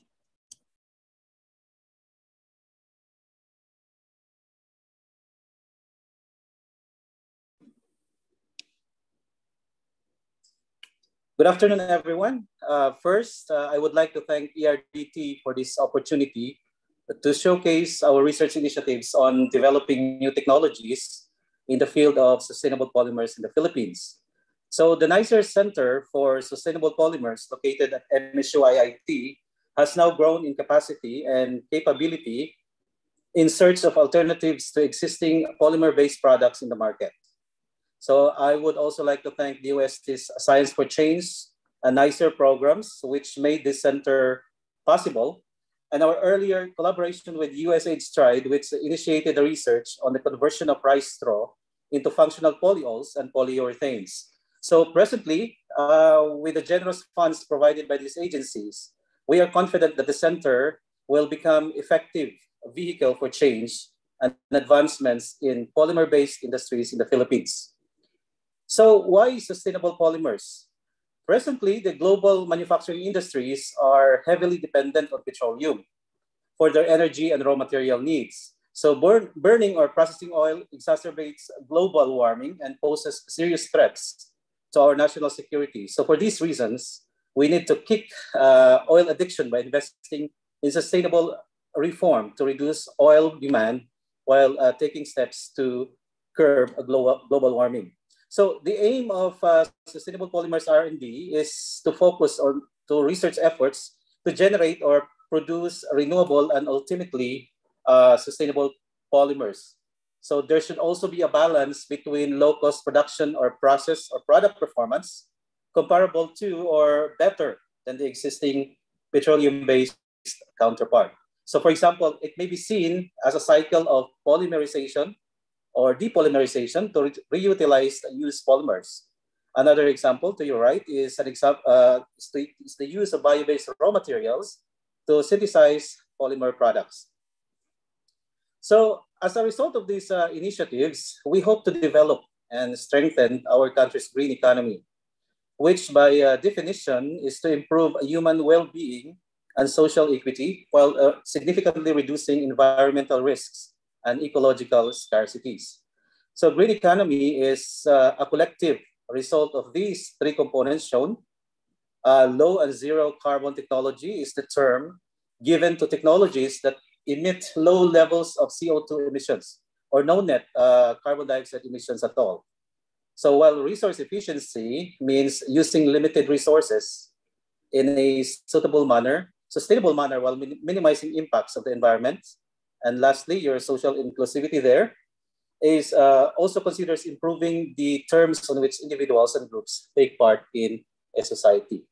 Good afternoon, everyone. Uh, first, uh, I would like to thank ERDT for this opportunity to showcase our research initiatives on developing new technologies in the field of sustainable polymers in the Philippines. So the NICER Center for Sustainable Polymers located at MSU IIT has now grown in capacity and capability in search of alternatives to existing polymer-based products in the market. So I would also like to thank the DOST's Science for Change and NICER programs, which made this center possible. And our earlier collaboration with USAID Stride, which initiated the research on the conversion of rice straw into functional polyols and polyurethanes. So presently, uh, with the generous funds provided by these agencies, we are confident that the center will become effective vehicle for change and advancements in polymer-based industries in the Philippines. So why sustainable polymers? Presently, the global manufacturing industries are heavily dependent on petroleum for their energy and raw material needs. So burn, burning or processing oil exacerbates global warming and poses serious threats to our national security. So for these reasons, we need to kick uh, oil addiction by investing in sustainable reform to reduce oil demand while uh, taking steps to curb global, global warming. So the aim of uh, sustainable polymers R&D is to focus on to research efforts to generate or produce renewable and ultimately uh, sustainable polymers. So there should also be a balance between low cost production or process or product performance comparable to or better than the existing petroleum-based counterpart. So for example, it may be seen as a cycle of polymerization or depolymerization to re- reutilize used polymers. Another example to your right is an example uh, is, the, use of bio-based raw materials to synthesize polymer products. So as a result of these uh, initiatives, we hope to develop and strengthen our country's green economy, which by uh, definition is to improve human well-being and social equity while uh, significantly reducing environmental risks and ecological scarcities. So green economy is uh, a collective result of these three components shown. Uh, low and zero carbon technology is the term given to technologies that emit low levels of CO2 emissions or no net uh, carbon dioxide emissions at all. So while resource efficiency means using limited resources in a suitable manner, sustainable manner while min minimizing impacts of the environment. And lastly, your social inclusivity there is uh, also considers improving the terms on which individuals and groups take part in a society.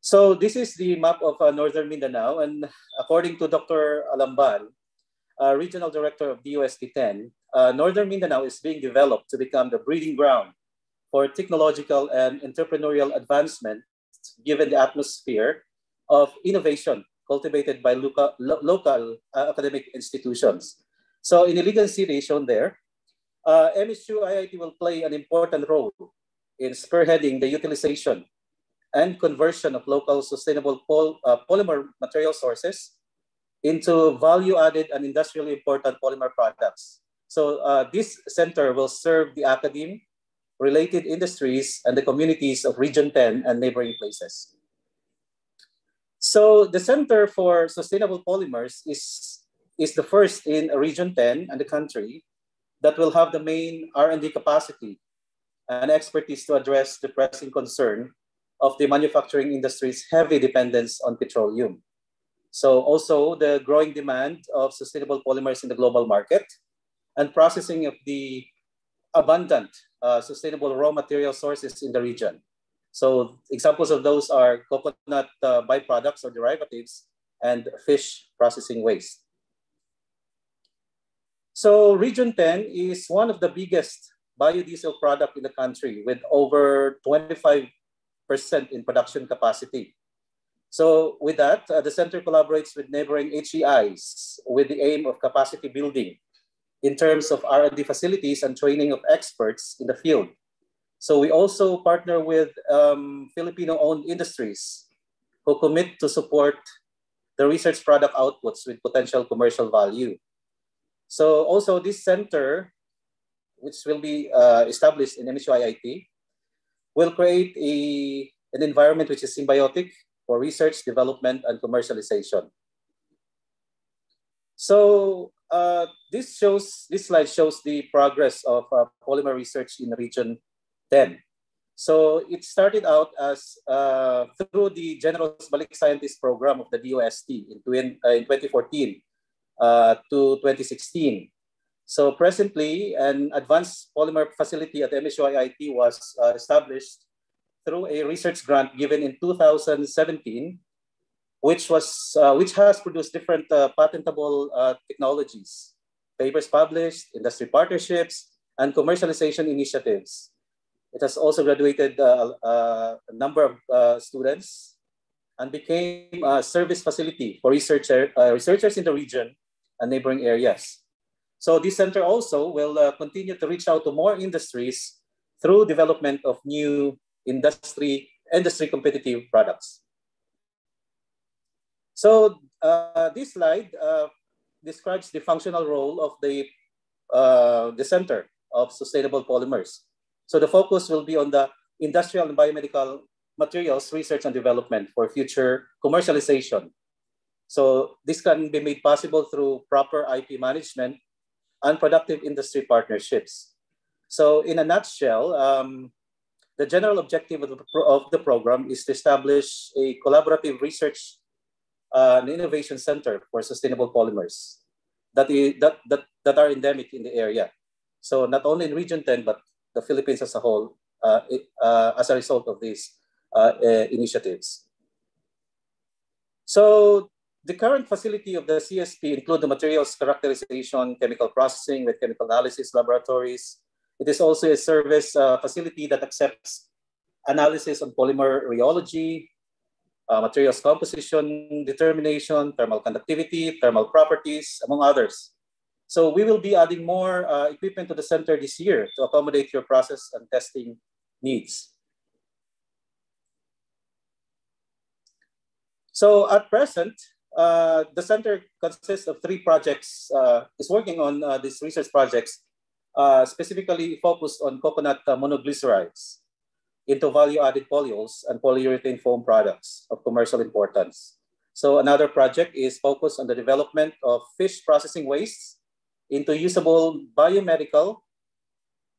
So this is the map of uh, Northern Mindanao. And according to Dr. Alamban, uh, Regional Director of DOST-10, uh, Northern Mindanao is being developed to become the breeding ground for technological and entrepreneurial advancement given the atmosphere of innovation cultivated by local, lo local uh, academic institutions. So in Iligan City, shown there, uh, MSU IIT will play an important role in spearheading the utilization and conversion of local sustainable uh, polymer material sources into value-added and industrially important polymer products. So uh, this center will serve the academe, related industries, and the communities of Region 10 and neighboring places. So the Center for Sustainable Polymers is, is the first in Region 10 and the country that will have the main R&D capacity and expertise to address the pressing concern of the manufacturing industry's heavy dependence on petroleum. So also the growing demand of sustainable polymers in the global market and processing of the abundant uh, sustainable raw material sources in the region. So examples of those are coconut uh, byproducts or derivatives and fish processing waste. So Region 10 is one of the biggest biodiesel product in the country with over 25% in production capacity. So with that, uh, the center collaborates with neighboring HEIs with the aim of capacity building in terms of R&D facilities and training of experts in the field so we also partner with um, Filipino-owned industries who commit to support the research product outputs with potential commercial value. So also this center, which will be uh, established in MSU IIT, will create a, an environment which is symbiotic for research, development, and commercialization. So uh, this shows this slide shows the progress of uh, polymer research in the region then. So it started out as uh, through the General Balik Scientist Program of the DOST in, uh, in 2014 uh, to 2016. So presently, an advanced polymer facility at MSU IIT was uh, established through a research grant given in 2017, which was uh, which has produced different uh, patentable technologies, papers published, industry partnerships, and commercialization initiatives. It has also graduated uh, uh, a number of uh, students and became a service facility for researcher, researchers in the region and neighboring areas. So this center also will continue to reach out to more industries through development of new industry industry competitive products. So uh, this slide uh, describes the functional role of the, uh, the Center of Sustainable Polymers. So the focus will be on the industrial and biomedical materials research and development for future commercialization. So this can be made possible through proper IP management and productive industry partnerships. So in a nutshell, um, the general objective of the, of the, program is to establish a collaborative research uh, and innovation center for sustainable polymers that, that, that, that are endemic in the area. So not only in Region 10, but the Philippines as a whole uh, uh, as a result of these uh, initiatives. So the current facility of the CSP include the materials characterization, chemical processing with chemical analysis laboratories. It is also a service uh, facility that accepts analysis on polymer rheology, uh, materials composition, determination, thermal conductivity, thermal properties, among others. So we will be adding more uh, equipment to the center this year to accommodate your process and testing needs. So at present, uh, the center consists of three projects, uh, is working on uh, these research projects, uh, specifically focused on coconut uh, monoglycerides into value-added polyols and polyurethane foam products of commercial importance. So another project is focused on the development of fish processing wastes into usable biomedical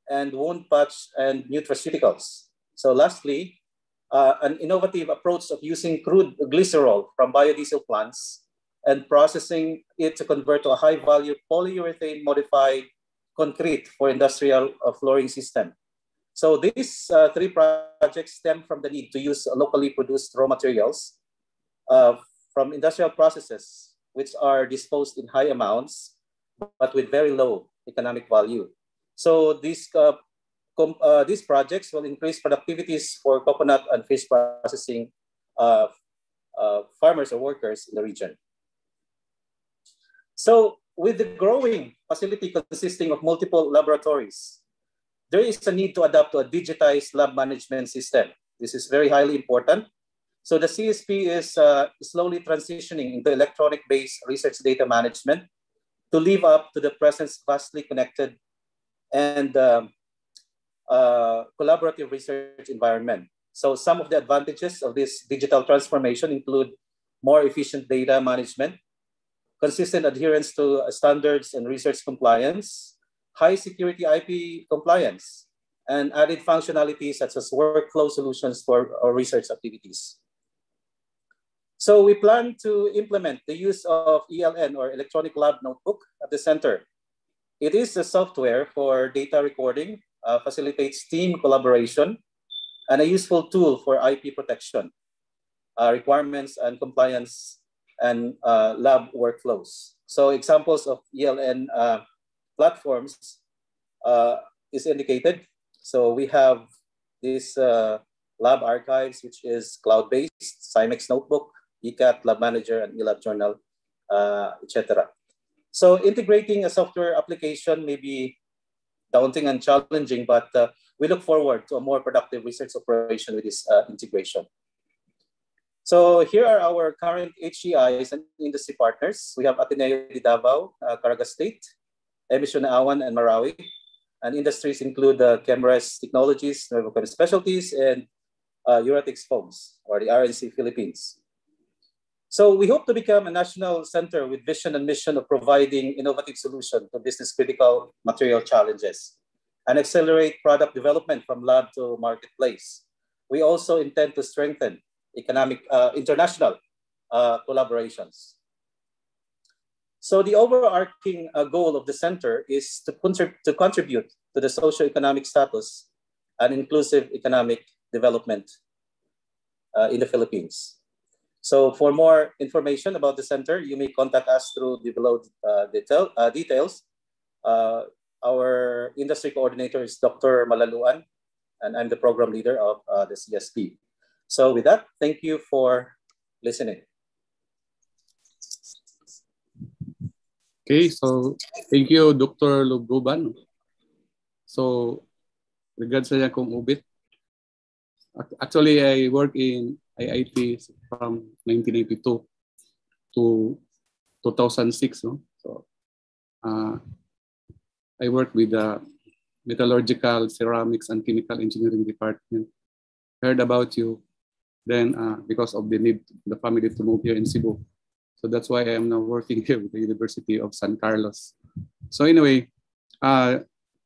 and wound patch and nutraceuticals. So lastly, uh, an innovative approach of using crude glycerol from biodiesel plants and processing it to convert to a high value polyurethane modified concrete for industrial uh, flooring system. So these uh, three projects stem from the need to use locally produced raw materials uh, from industrial processes, which are disposed in high amounts, but with very low economic value. So these, uh, uh these projects will increase productivities for coconut and fish processing uh, uh, farmers or workers in the region. So with the growing facility consisting of multiple laboratories, there is a need to adapt to a digitized lab management system. This is very highly important. So the CSP is uh, slowly transitioning into electronic-based research data management to live up to the present vastly connected and um, uh, collaborative research environment. So some of the advantages of this digital transformation include more efficient data management, consistent adherence to standards and research compliance, high security IP compliance, and added functionalities such as workflow solutions for our research activities. So we plan to implement the use of ELN or Electronic Lab Notebook at the center. It is a software for data recording, uh, facilitates team collaboration, and a useful tool for IP protection, uh, requirements and compliance and uh, lab workflows. So examples of ELN uh, platforms uh, is indicated. So we have this uh, lab archives, which is cloud-based, Simex Notebook, ECAT, Lab Manager, and eLab Journal, uh, etc. So integrating a software application may be daunting and challenging, but uh, we look forward to a more productive research operation with this uh, integration. So here are our current HEIs and industry partners. We have Ateneo de Davao, uh, Caraga State, MSU Naawan and Marawi. And industries include uh, Chemrez Technologies, Nuevo Specialties, and uh, Uratex Foams, or the RNC Philippines. So we hope to become a national center with vision and mission of providing innovative solutions to business critical material challenges and accelerate product development from lab to marketplace. We also intend to strengthen economic uh, international uh, collaborations. So the overarching uh, goal of the center is to, contrib to contribute to the socioeconomic status and inclusive economic development uh, in the Philippines. So for more information about the center, you may contact us through the below uh, detail, uh, details. Uh, our industry coordinator is Dr. Malaluan, and I'm the program leader of uh, the CSP. So with that, thank you for listening. Okay, so thank you, Dr. Lubguban. So, regards sa kong ubit. Actually, I work in IIT from 1982 to 2006. No? So, uh, I worked with the metallurgical, ceramics, and chemical engineering department. Heard about you. Then, uh, because of the need, the family to move here in Cebu, so that's why I am now working here with the University of San Carlos. So anyway, uh,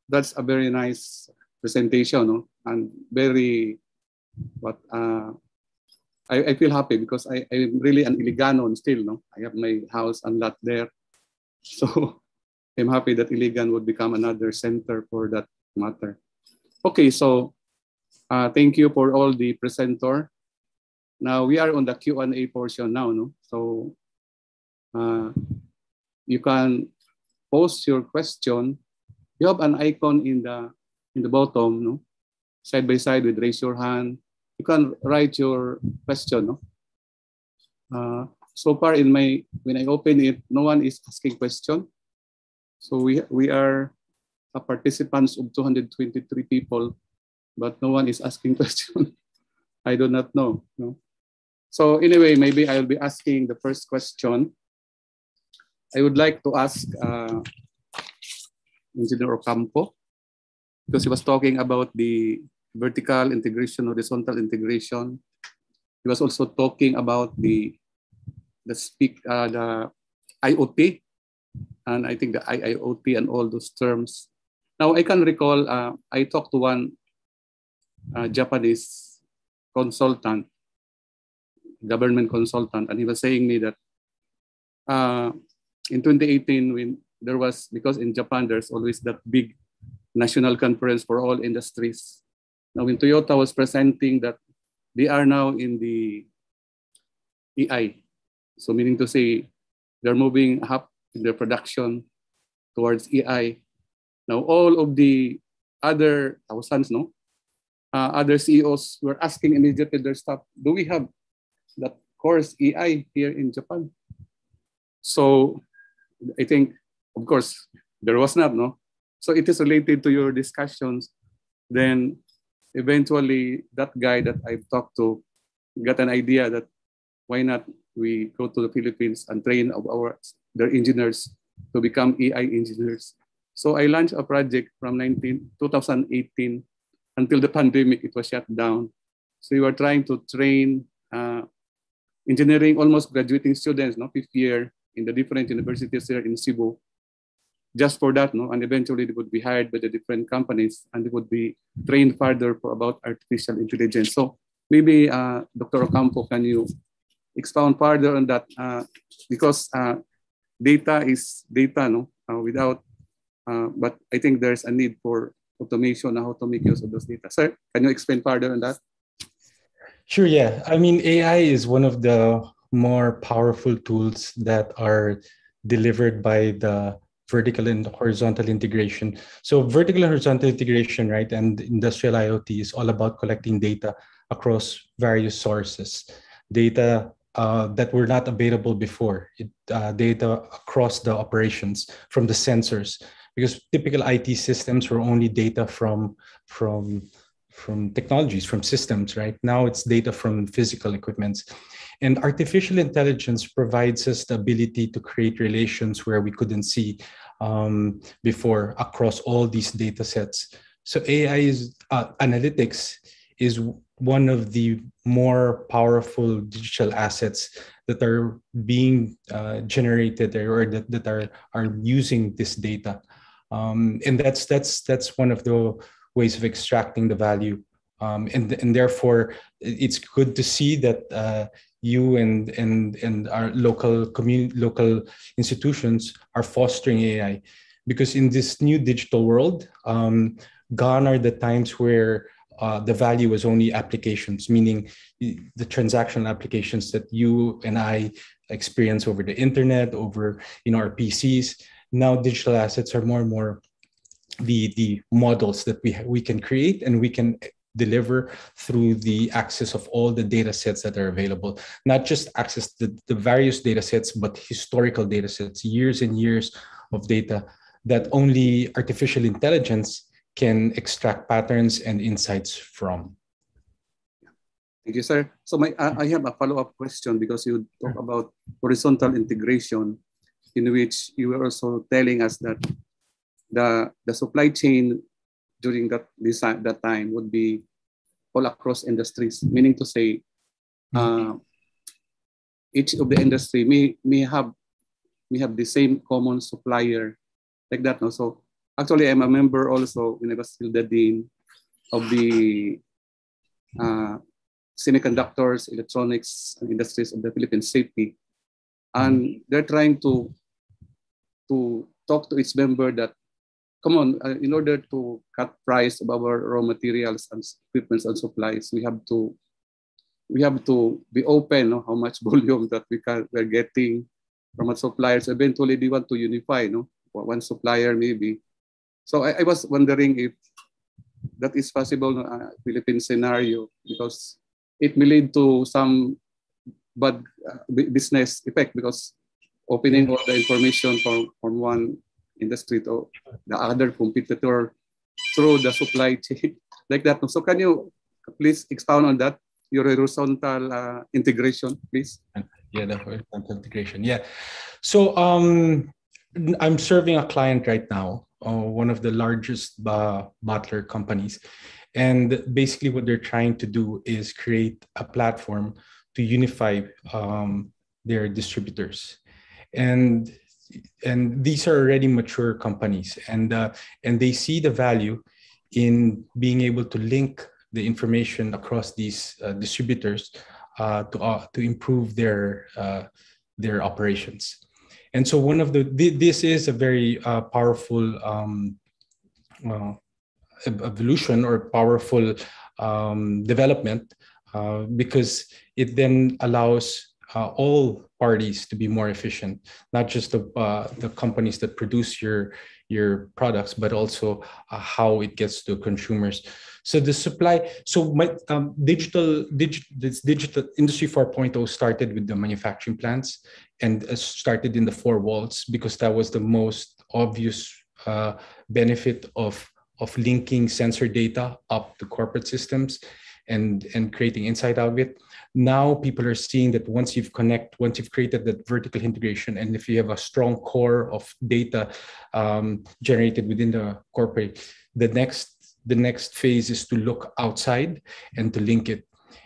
that's a very nice presentation no? and very, what, uh, I, I feel happy because I, I'm really an Iliganon still. No? I have my house and lot there. So I'm happy that Iligan would become another center for that matter. Okay, so uh, thank you for all the presenter. Now we are on the Q&A portion now. No? So uh, you can post your question. You have an icon in the in the bottom, no? Side by side with raise your hand. You can write your question, no? Uh, so far in my when I open it, no one is asking question. So we we are participants of 223 people, but no one is asking question. I do not know. No? So anyway, maybe I'll be asking the first question. I would like to ask uh, Engineer Ocampo, because he was talking about the vertical integration, horizontal integration. He was also talking about the the speak uh, the IoT, and I think the IIoT and all those terms. Now I can recall uh, I talked to one uh, Japanese consultant, government consultant, and he was saying me that uh, in 2018 when there was because in Japan there's always that big national conference for all industries. Now when Toyota was presenting that they are now in the AI, so meaning to say they're moving up in their production towards AI. Now all of the other thousands, no, uh, other CEOs were asking immediately their staff, do we have that course AI here in Japan? So I think, of course, there was not, no? So it is related to your discussions. Then eventually that guy that I've talked to got an idea that why not we go to the Philippines and train our their engineers to become AI engineers. So I launched a project from 19, 2018 until the pandemic, it was shut down. So we were trying to train uh, engineering, almost graduating students, no, fifth year in the different universities here in Cebu. Just for that, no, and eventually they would be hired by the different companies and they would be trained further for about artificial intelligence. So maybe uh, Dr. Ocampo, can you expound further on that? Uh, because uh, data is data, no, uh, without, uh, but I think there's a need for automation and how to make use of those data. Sir, can you explain further on that? Sure, yeah. I mean, AI is one of the more powerful tools that are delivered by the vertical and horizontal integration. So vertical and horizontal integration, right, and industrial IoT is all about collecting data across various sources, data uh, that were not available before, it, uh, data across the operations from the sensors, because typical IT systems were only data from from from technologies, from systems, right? Now it's data from physical equipments. And artificial intelligence provides us the ability to create relations where we couldn't see um, before across all these data sets. So AI is uh, analytics is one of the more powerful digital assets that are being uh, generated or that, that are, are using this data. Um, and that's that's that's one of the ways of extracting the value. Um, and, and therefore, it's good to see that uh, you and and and our local community local institutions are fostering AI because in this new digital world um, gone are the times where uh, the value was only applications meaning the transactional applications that you and I experience over the internet over you know our PCs now digital assets are more and more the the models that we we can create and we can deliver through the access of all the data sets that are available not just access the, the various data sets but historical data sets years and years of data that only artificial intelligence can extract patterns and insights from Thank you, sir. So my, I have a follow-up question because you talk about horizontal integration, in which you were also telling us that the, the supply chain during that this that time would be all across industries, meaning to say, uh, each of the industry may may have may have the same common supplier like that. No? So actually, I'm a member also when I was still the dean of the uh, semiconductors, electronics, and industries of the Philippine safety, and they're trying to to talk to its member that come on, uh, in order to cut price of our raw materials and equipment and supplies, we have to we have to be open no, how much volume that we can we're getting from a suppliers. Eventually, they want to unify, no? One supplier maybe. So I, I was wondering if that is possible uh, Philippine scenario because it may lead to some bad uh, business effect because opening all the information from, from one industry to the other competitor through the supply chain like that. So can you please expound on that? Your horizontal uh, integration, please. Yeah, the horizontal integration. Yeah. So um, I'm serving a client right now, uh, one of the largest uh, bottler companies. And basically, what they're trying to do is create a platform to unify um, their distributors. And and these are already mature companies, and uh, and they see the value in being able to link the information across these uh, distributors uh, to uh, to improve their uh, their operations. And so one of the this is a very powerful um, evolution or powerful um, development because it then allows all parties to be more efficient, not just the uh, the companies that produce your your products, but also uh, how it gets to consumers. So the supply, so my um, digital, dig, this digital industry 4.0 started with the manufacturing plants and uh, started in the four walls because that was the most obvious uh, benefit of of linking sensor data up to corporate systems and and creating insight out of it. Now people are seeing that once you've connect once you've created that vertical integration and if you have a strong core of data um, generated within the corporate the next the next phase is to look outside and to link it.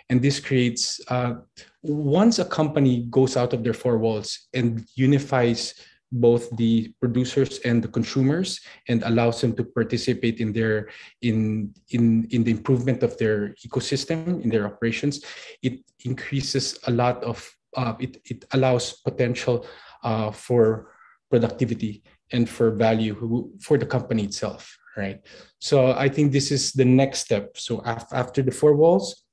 And this creates uh, once a company goes out of their four walls and unifies both the producers and the consumers and allows them to participate in their in in in the improvement of their ecosystem in their operations. It increases a lot of uh, it, it allows potential uh, for productivity and for value for the company itself right? So i think this is the next step. So af- after the four walls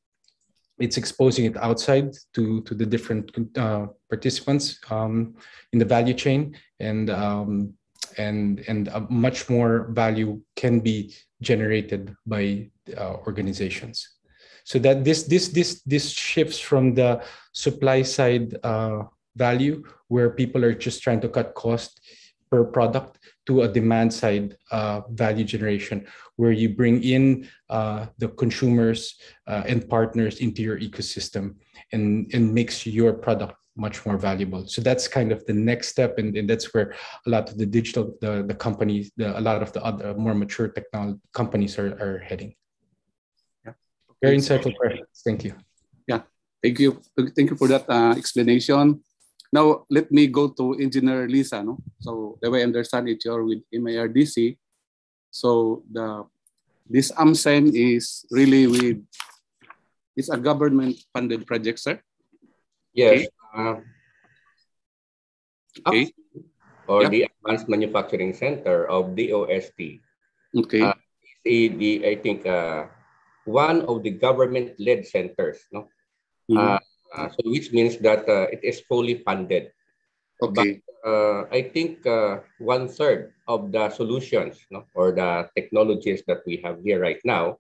it's exposing it outside to to the different uh, participants um, in the value chain. And um, and and much more value can be generated by uh, organizations. So that this this this this shifts from the supply side uh, value where people are just trying to cut cost per product to a demand side uh, value generation where you bring in uh, the consumers uh, and partners into your ecosystem and, and makes your product much more valuable. So that's kind of the next step. And, and that's where a lot of the digital, the, the companies, the, a lot of the other more mature technology companies are, are heading. Yeah. Very insightful questions. Thank you. Yeah. Thank you. Thank you for that uh, explanation. Now, let me go to Engineer Liza. No? So the way I understand it, you're with MIRDC. So the this AMCEN is really with, it's a government funded project, sir? Yes. Okay. Uh, okay. Or yeah. the Advanced Manufacturing Center of DOST. Okay. Uh, the, I think, uh, one of the government-led centers, no? Mm -hmm. uh, so which means that uh, it is fully funded. Okay. But, uh, I think uh, one third of the solutions no, or the technologies that we have here right now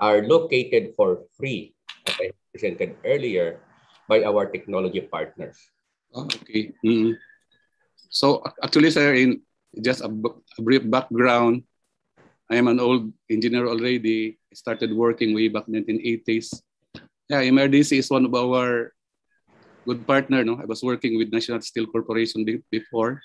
are located for free, as I presented earlier, by our technology partners. Oh, okay. Mm -hmm. So actually, sir, in just a, a, brief background, I am an old engineer already. I started working way back 1980s. Yeah, MIRDC is one of our good partner. No, I was working with National Steel Corporation before.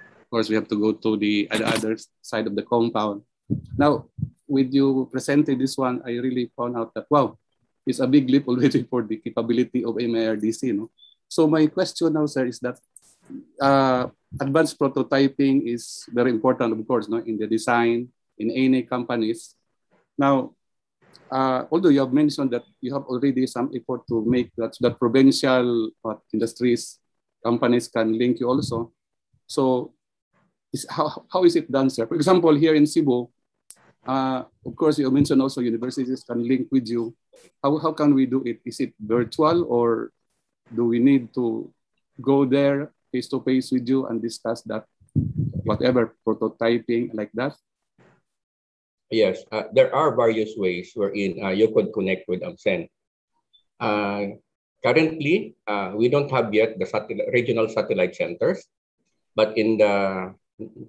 Of course, we have to go to the other side of the compound. Now, with you presenting this one, I really found out that wow, it's a big leap already for the capability of MIRDC. No? So my question now, sir, is that uh, advanced prototyping is very important, of course, no, in the design in any companies. Now, uh, although you have mentioned that you have already some effort to make that, that provincial uh, industries, companies can link you also. So is, how, how is it done, sir? For example, here in Cebu, uh, of course, you mentioned also universities can link with you. How, how can we do it? Is it virtual or do we need to go there face to face with you and discuss that, whatever prototyping like that? Yes, uh, there are various ways wherein uh, you could connect with AMCEN. Uh, currently, uh, we don't have yet the satellite, regional satellite centers, but in the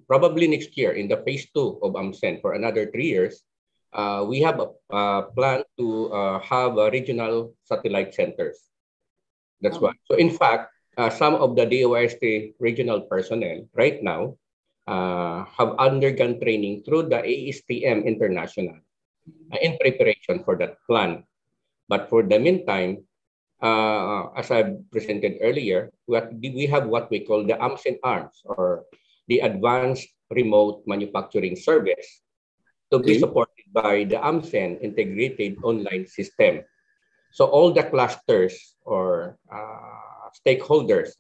probably next year in the phase two of AMCEN for another three years, uh, we have a, a plan to uh, have a regional satellite centers. That's oh. why. So in fact, some of the DOST regional personnel right now uh, have undergone training through the ASTM International uh, in preparation for that plan. But for the meantime, uh, as I presented earlier, what, we have what we call the AMCEN ARMS or the Advanced Remote Manufacturing Service to be supported by the AMCEN Integrated Online System. So all the clusters or uh, stakeholders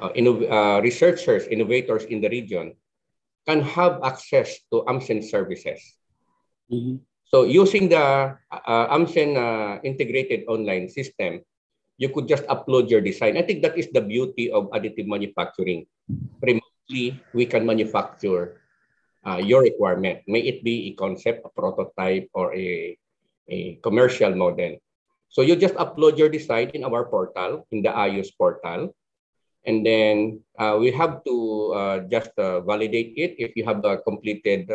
uh, uh, researchers, innovators in the region can have access to AMCEN services. Mm-hmm. So using the uh, AMCEN uh, integrated online system, you could just upload your design. I think that is the beauty of additive manufacturing. Remotely, we can manufacture uh, your requirement. May it be a concept, a prototype, or a, a commercial model. So you just upload your design in our portal, in the IOS portal. And then uh, we have to uh, just uh, validate it if you have the completed,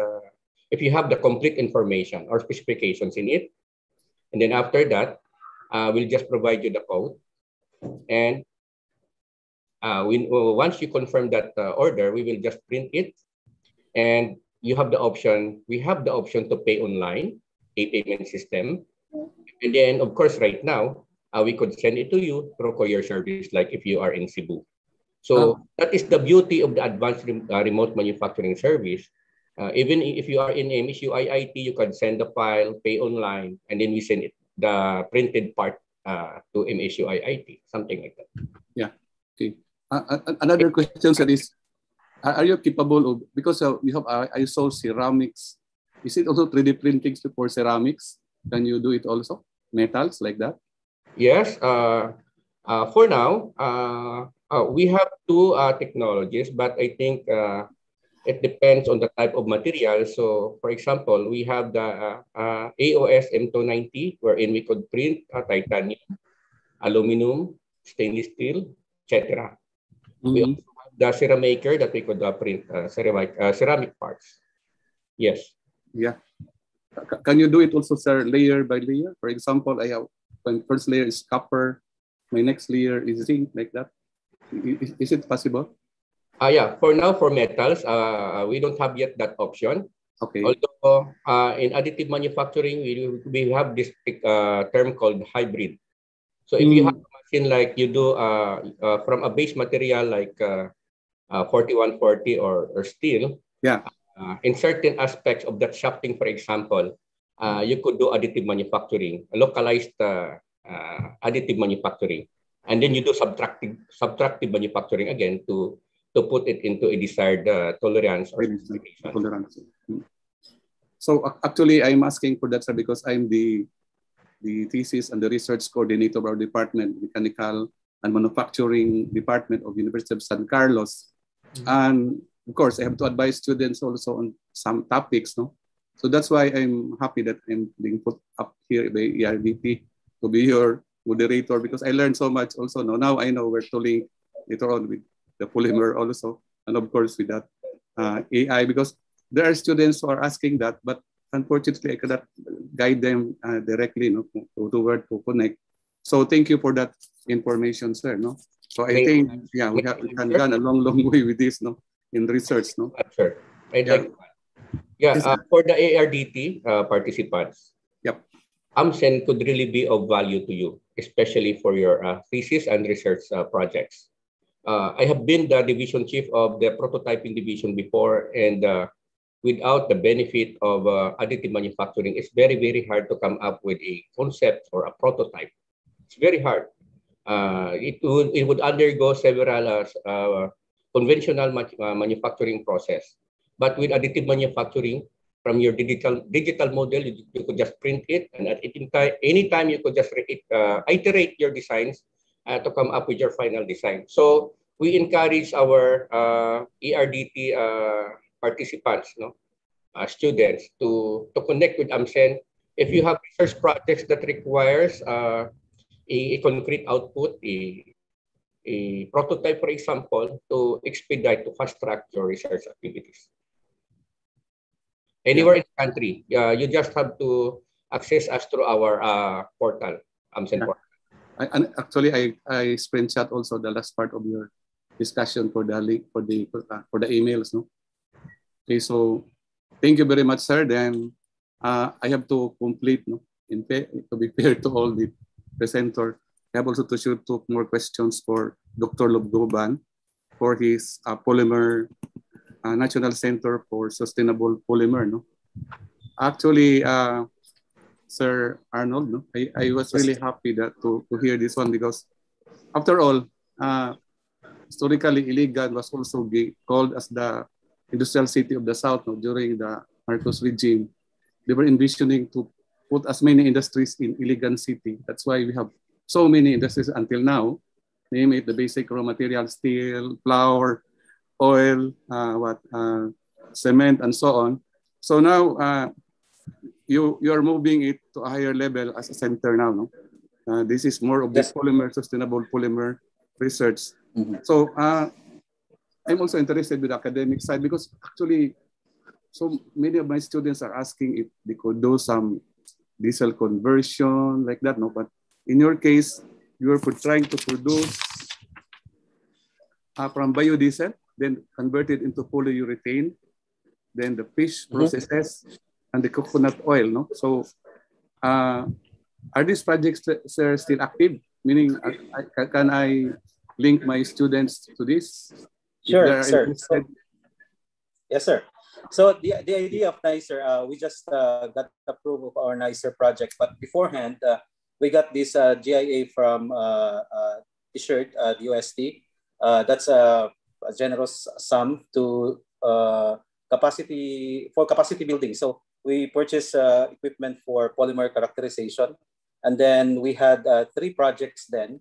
if you have the complete information or specifications in it. And then after that, we'll just provide you the code. And we, once you confirm that order, we will just print it. And you have the option, we have the option to pay online, a payment system. And then, of course, right now, uh, we could send it to you through courier service, like if you are in Cebu. So oh. that is the beauty of the advanced uh, remote manufacturing service. Uh, even if you are in MSU IIT, you can send the file, pay online, and then we send it, the printed part uh, to MSU IIT, something like that. Yeah. Okay. Uh, uh another question sir, is, are you capable of, because uh, we have uh, ISO ceramics, is it also 3D printing for ceramics? Can you do it also? Metals like that? Yes. Uh, uh, for now, uh, we have two uh, technologies, but I think uh, it depends on the type of material. So, for example, we have the uh, uh, EOS M290, wherein we could print uh, titanium, aluminum, stainless steel, etc. Mm-hmm. We also have the ceramaker that we could print ceramic, ceramic parts. Yes. Yeah. Can you do it also, sir, layer by layer? For example, I have my first layer is copper, my next layer is zinc, like that. Is, is it possible? Uh, yeah, for now, for metals, uh, we don't have yet that option. Okay. Although uh, in additive manufacturing, we, we have this uh, term called hybrid. So if mm. you hmm. have a machine like you do uh, uh, from a base material like uh, uh, 4140 or, or steel, yeah. Uh, in certain aspects of that shafting, for example, uh, you could do additive manufacturing, localized uh, uh, additive manufacturing and then you do subtractive subtractive manufacturing again to to put it into a desired uh, tolerance or tolerance. Hmm. So actually, I'm asking for that sir because I'm the the thesis and the research coordinator of our department, mechanical and manufacturing department of University of San Carlos, mm-hmm. and of course, I have to advise students also on some topics, no. So that's why I'm happy that I'm being put up here by ERDT to be your moderator because I learned so much also. No, now I know where to link later on with the polymer also, and of course with that uh, AI because there are students who are asking that, but unfortunately I cannot guide them uh, directly no, to, to where to connect. So thank you for that information, sir. No, so I think yeah we have we can done a long long way with this no in research no. Sure. I'd yeah. like yeah uh, for the ERDT uh, participants. Yep. AMCEN could really be of value to you, especially for your uh, thesis and research uh, projects. Uh, I have been the division chief of the prototyping division before, and uh, without the benefit of uh, additive manufacturing, it's very, very hard to come up with a concept or a prototype. It's very hard. It, would, it would undergo several conventional manufacturing process. But with additive manufacturing, from your digital digital model, you, you could just print it, and at any time, you could just uh, iterate your designs uh, to come up with your final design. So we encourage our uh, ERDT uh, participants, no, uh, students, to, to connect with AMCEN. If you have research projects that requires uh, a, a concrete output, a, a prototype, for example, to expedite, to fast track your research activities. Anywhere yeah. in the country, uh, you just have to access us through our uh, portal, AMCEN yeah. portal. I, and actually, I, I screenshot also the last part of your discussion for the link for the uh, for the emails. No. Okay, so thank you very much, sir. Then uh, I have to complete, no, in pay, to be fair to all the presenter. I have also to shoot two more questions for Dr. Lubguban for his uh, polymer uh, National Center for Sustainable Polymer. No, actually, uh, Sir Arnold, no, I, I was really happy that to, to hear this one because, after all, uh, historically, Iligan was also be called as the industrial city of the South no, during the Marcos regime. They were envisioning to put as many industries in Iligan City. That's why we have so many industries until now. Name it the basic raw material, steel, flour, oil, uh, what, uh, cement, and so on. So now uh, you you are moving it to a higher level as a center now. No, uh, this is more of the polymer sustainable polymer research. Mm-hmm. So uh, I'm also interested with the academic side because actually, so many of my students are asking if they could do some diesel conversion like that. No, but in your case, you are trying to produce uh, from biodiesel, then converted into polyurethane, then the fish mm-hmm. processes, and the coconut oil. No, so uh, are these projects sir, still active? Meaning, I, I, can I link my students to this? Sure, sir. So, yes, sir. So the, the idea of NICER, uh, we just uh, got approval of our NICER project, but beforehand, uh, we got this uh, GIA from uh, uh, T-shirt, uh, the UST. Uh, that's a, a, generous sum to uh, capacity for capacity building. So we purchased uh, equipment for polymer characterization, and then we had uh, three projects then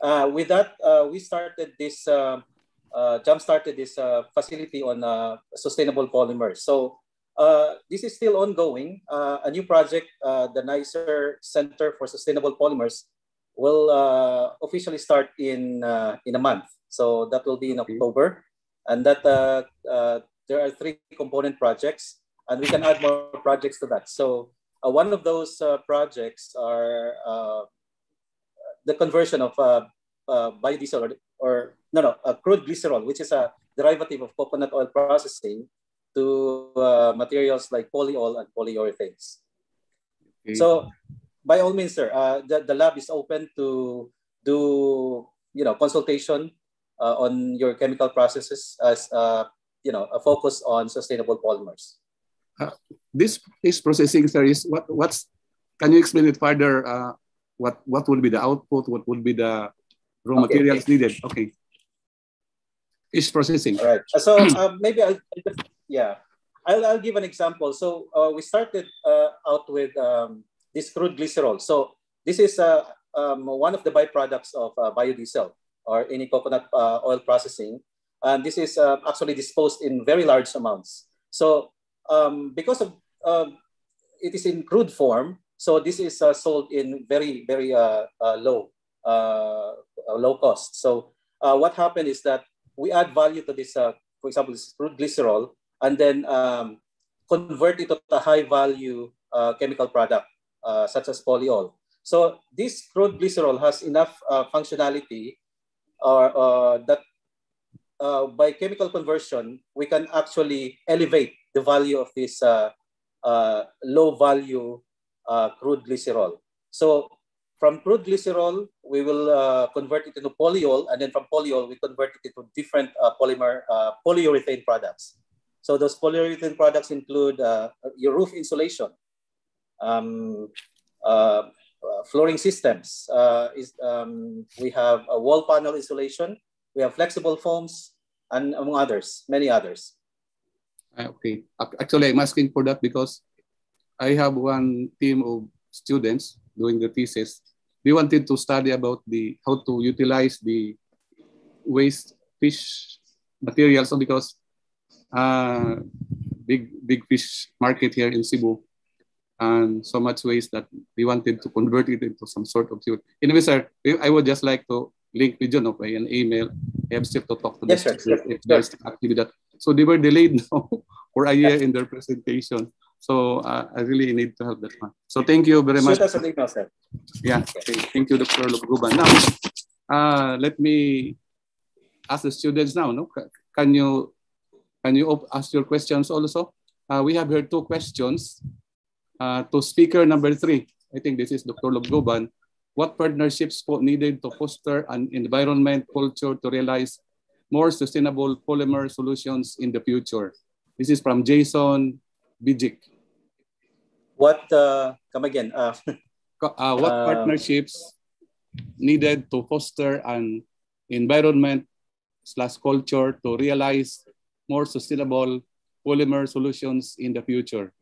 uh, with that, uh, we started this, uh, jump started this facility on sustainable polymers. So this is still ongoing. a new project, the NICER Center for Sustainable Polymers, will officially start in in a month. So that will be in October, and that there are three component projects, and we can add more projects to that. So one of those projects are the conversion of uh, uh, biodiesel or, or no, no, uh, crude glycerol, which is a derivative of coconut oil processing to uh, materials like polyol and polyurethanes. Okay. So by all means, sir, uh, the, the lab is open to do, you know, consultation uh, on your chemical processes as, uh, you know, a focus on sustainable polymers. Uh, this, this processing, sir, is what, what's, can you explain it further? Uh, what what would be the output? What would be the raw okay, materials okay. needed? Okay. Is processing. All right. So uh, maybe I'll, yeah, I'll, I'll give an example. So uh, we started uh, out with um, this crude glycerol. So this is uh, um, one of the byproducts of uh, biodiesel or any coconut uh, oil processing. And this is actually disposed in very large amounts. So um, because of um, it is in crude form, so this is uh, sold in very, very uh, uh, low, uh, low cost. So uh, what happened is that we add value to this, uh, for example, this crude glycerol, and then um, convert it to a high value chemical product, such as polyol. So this crude glycerol has enough functionality or that by chemical conversion, we can actually elevate the value of this low value uh, crude glycerol. So from crude glycerol, we will uh, convert it into polyol, and then from polyol, we convert it into different uh, polymer uh, polyurethane products. So those polyurethane products include uh, your roof insulation, um, uh, flooring systems. is um, we have a wall panel insulation. We have flexible foams, and among others, many others. Okay, actually, I'm asking for that because I have one team of students doing the thesis. We wanted to study about the how to utilize the waste fish materials because uh, big big fish market here in Cebu, and so much waste that we wanted to convert it into some sort of fuel. Anyway, sir, I would just like to link with you know, by an email. Still to talk to yes, them sir. if there's activity that. So they were delayed now for a year in their presentation. So uh, I really need to have that one. So thank you very much. Shoot us an email, sir. Yeah, okay. thank you, Dr. Lubguban. Now, uh, let me ask the students now. No, can you can you ask your questions also? Uh, we have here two questions. Uh, to speaker number three, I think this is Dr. Lubguban. What partnerships needed to foster an environment culture to realize more sustainable polymer solutions in the future? This is from Jason Bijik. What, uh, come again? Uh, uh, what uh, partnerships needed to foster an environment slash culture to realize more sustainable polymer solutions in the future?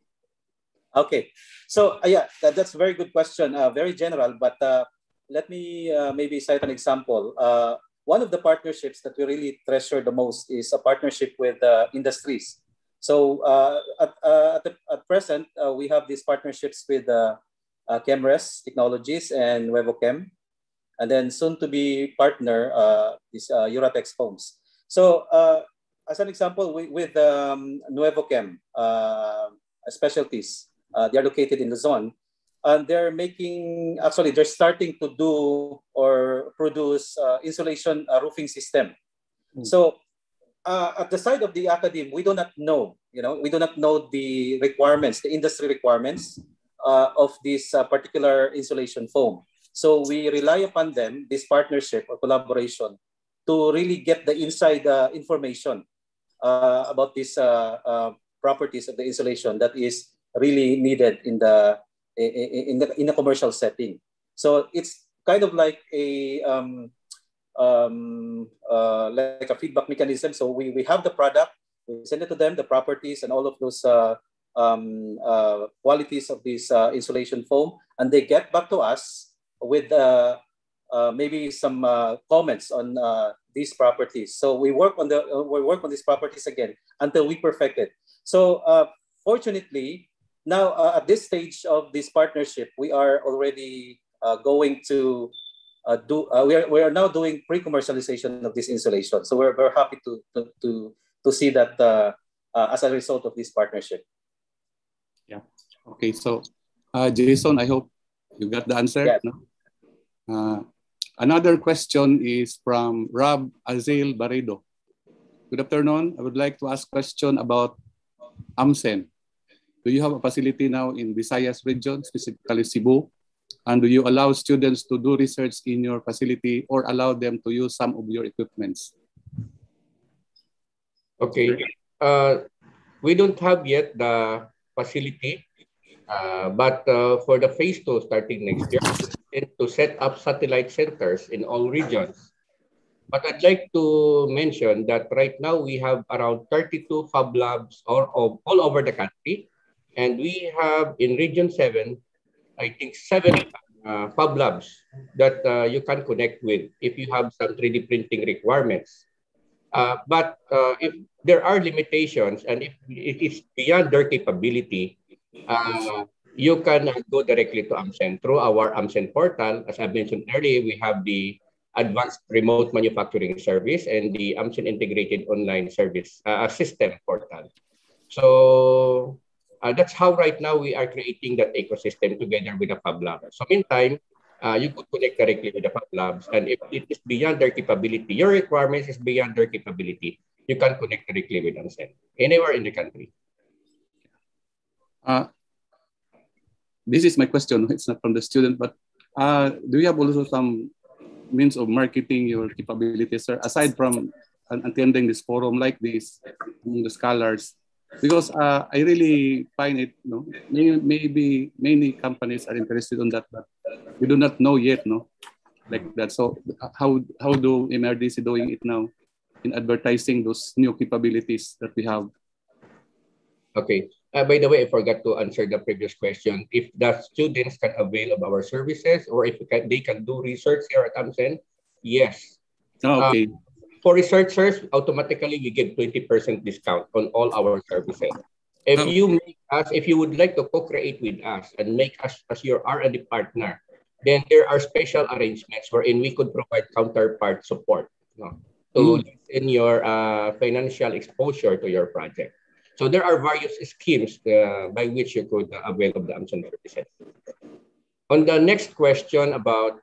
Okay, so uh, yeah, that, that's a very good question. Uh, very general, but uh, let me uh, maybe cite an example. Uh, one of the partnerships that we really treasure the most is a partnership with uh, industries. So at, at, the, at, present, we have these partnerships with Chemrez Technologies and Nuevochem, and then soon to be partner is Uratex Foams. So as an example, we, with um, Nuevochem specialties, uh, they're located in Luzon. And they're making, actually, they're starting to do or produce uh, insulation uh, roofing system. Mm. So uh, at the side of the academy, we do not know, you know, we do not know the requirements, the industry requirements uh, of this uh, particular insulation foam. So we rely upon them, this partnership or collaboration, to really get the inside information about these properties of the insulation that is really needed in the in the in a commercial setting. So it's kind of like a um, um, uh, like a feedback mechanism. So we, we have the product, we send it to them, the properties and all of those uh, um, uh, qualities of this uh, insulation foam, and they get back to us with uh, uh, maybe some comments on these properties. So we work on the we work on these properties again until we perfect it. So fortunately, now, uh, at this stage of this partnership, we are already uh, going to uh, do, uh, we, are, we are now doing pre-commercialization of this installation. So we're very happy to, to, to, to see that uh, uh, as a result of this partnership. Yeah. Okay. So, Jason, I hope you got the answer. Yeah. No? another question is from Rob Azil Baredo. Good afternoon. I would like to ask question about AMCEN. Do you have a facility now in Visayas region, specifically Cebu? And do you allow students to do research in your facility or allow them to use some of your equipments? Okay. Uh, we don't have yet the facility, uh, but uh, for the phase two starting next year, to set up satellite centers in all regions. But I'd like to mention that right now we have around 32 Fab Labs all, all over the country and we have in Region 7, I think seven uh, Fab Labs that uh, you can connect with if you have some 3D printing requirements. Uh, but uh, if there are limitations and if it is beyond their capability, uh, you can go directly to AMCEN through our AMCEN portal. As I mentioned earlier, we have the advanced remote manufacturing service and the AMCEN integrated online service uh, system portal. So uh, that's how right now we are creating that ecosystem together with the Fab. So meantime, uh, you could connect directly with the Fab Labs. And if it is beyond their capability, your requirements is beyond their capability, you can connect directly with AMCEN anywhere in the country. Uh, this is my question. It's not from the student, but uh, do you have also some means of marketing your capabilities, sir, aside from attending this forum like this among the scholars? Because uh, I really find it, you know, maybe, many companies are interested in that, but we do not know yet, no, like that. So how how do MRDC doing it now in advertising those new capabilities that we have? Okay. Uh, by the way, I forgot to answer the previous question. If the students can avail of our services or if can, they can do research here at AMCEN, yes. Oh, okay. Uh, for researchers, automatically we give 20% discount on all our services. If you make us, if you would like to co-create with us and make us as your R&D partner, then there are special arrangements wherein we could provide counterpart support no, to mm. lessen your uh, financial exposure to your project. So there are various schemes uh, by which you could avail of the AMCEN services. On the next question about,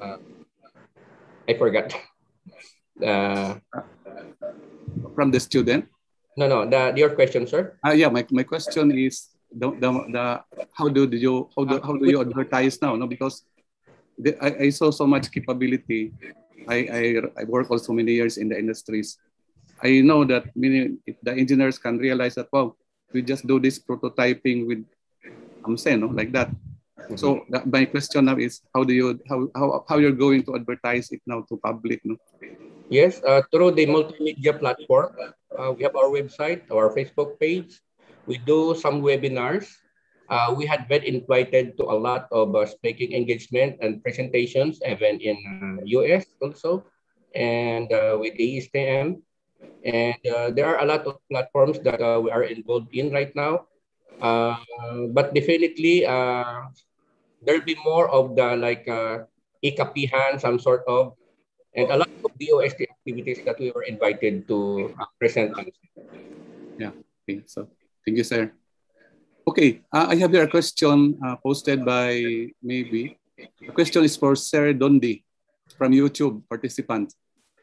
uh, I forgot. Uh, From the student? No, no, the, your question, sir. Uh, yeah, my, my question is the, the, the how do you how do, how do you advertise now? No, because the, I, I saw so much capability. I, I I work also many years in the industries. I know that many if the engineers can realize that wow, we just do this prototyping with AMCEN, no, like that. Mm-hmm. So that, my question now is how do you how, how how you're going to advertise it now to public? No? Yes, uh, through the multimedia platform. Uh, we have our website, our Facebook page, we do some webinars. Uh, we had been invited to a lot of uh, speaking engagement and presentations, even in uh, US also, and uh, with ASTM. And uh, there are a lot of platforms that uh, we are involved in right now. but definitely, there'll be more of the like uh, ikapihan, some sort of, and a lot of DOST activities that we were invited to present. Yeah, okay, so Thank you, sir. Okay, uh, I have here a question uh, posted by maybe. The question is for Sir Dondi from YouTube participant.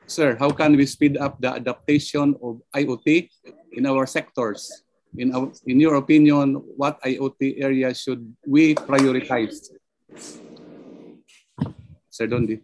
Sir, how can we speed up the adaptation of IoT in our sectors? In, our, in your opinion, what IoT area should we prioritize? Sir Dondi.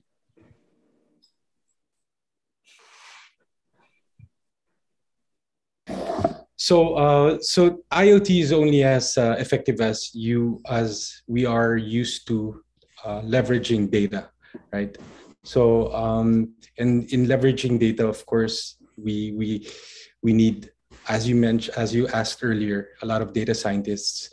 So, uh, so IoT is only as uh, effective as you as we are used to uh, leveraging data, right? So, um, and in leveraging data, of course, we we we need, as you mentioned, as you asked earlier, a lot of data scientists,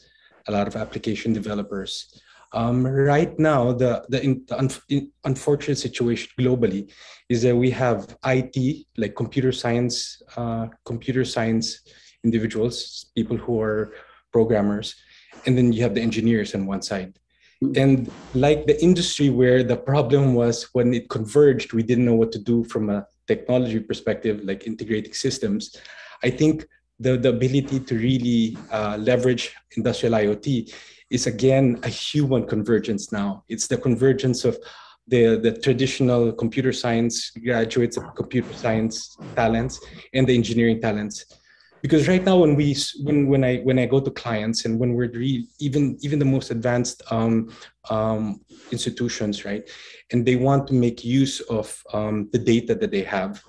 a lot of application developers. Um, right now, the the, in, the un, in, unfortunate situation globally is that we have IT, like computer science, uh, computer science individuals, people who are programmers, and then you have the engineers on one side. Hmm. And like the industry where the problem was when it converged, we didn't know what to do from a technology perspective, like integrating systems. I think the, the ability to really uh, leverage industrial IoT is again a human convergence now. It's the convergence of the, the traditional computer science graduates of computer science talents and the engineering talents because right now when we when when i when i go to clients and when we're re, even even the most advanced um, um, institutions right and they want to make use of um, the data that they have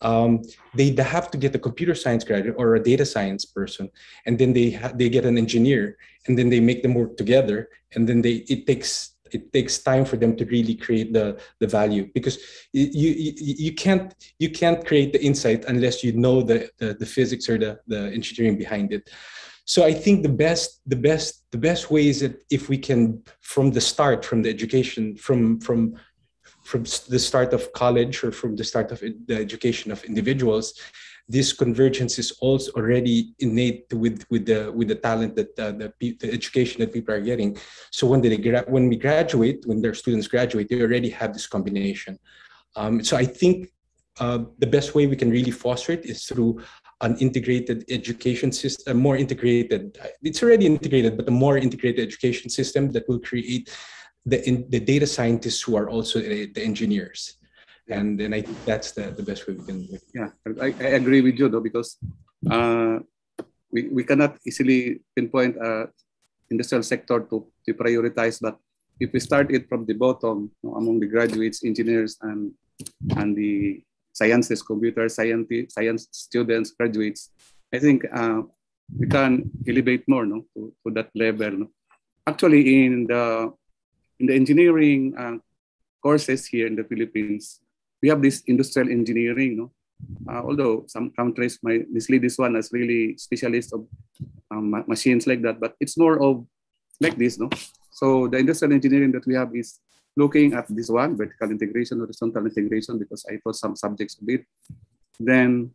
um, they have to get a computer science graduate or a data science person and then they ha- they get an engineer and then they make them work together and then they it takes it takes time for them to really create the the value because you you, you can't you can't create the insight unless you know the, the the physics or the the engineering behind it. So i think the best the best the best way is that if we can from the start from the education from from from the start of college or from the start of the education of individuals this convergence is also already innate with with the with the talent that uh, the, the education that people are getting. So when they gra- when we graduate when their students graduate they already have this combination. Um, so i think uh, the best way we can really foster it is through an integrated education system, more integrated, it's already integrated, but a more integrated education system that will create the, in, the data scientists who are also the engineers and then I think that's the, the best way we can. Yeah, I, I agree with you though because uh, we, we cannot easily pinpoint a industrial sector to, to prioritize, but if we start it from the bottom you know, among the graduates, engineers, and and the sciences, computer science, science students, graduates, I think uh, we can elevate more no, to, to that level. No? Actually, in the in the engineering uh, courses here in the Philippines, we have this industrial engineering, no? Uh, although some countries might mislead this one as really specialists of um, machines like that, but it's more of like this, no? So the industrial engineering that we have is looking at this one, vertical integration, horizontal integration, because I taught some subjects a bit. Then,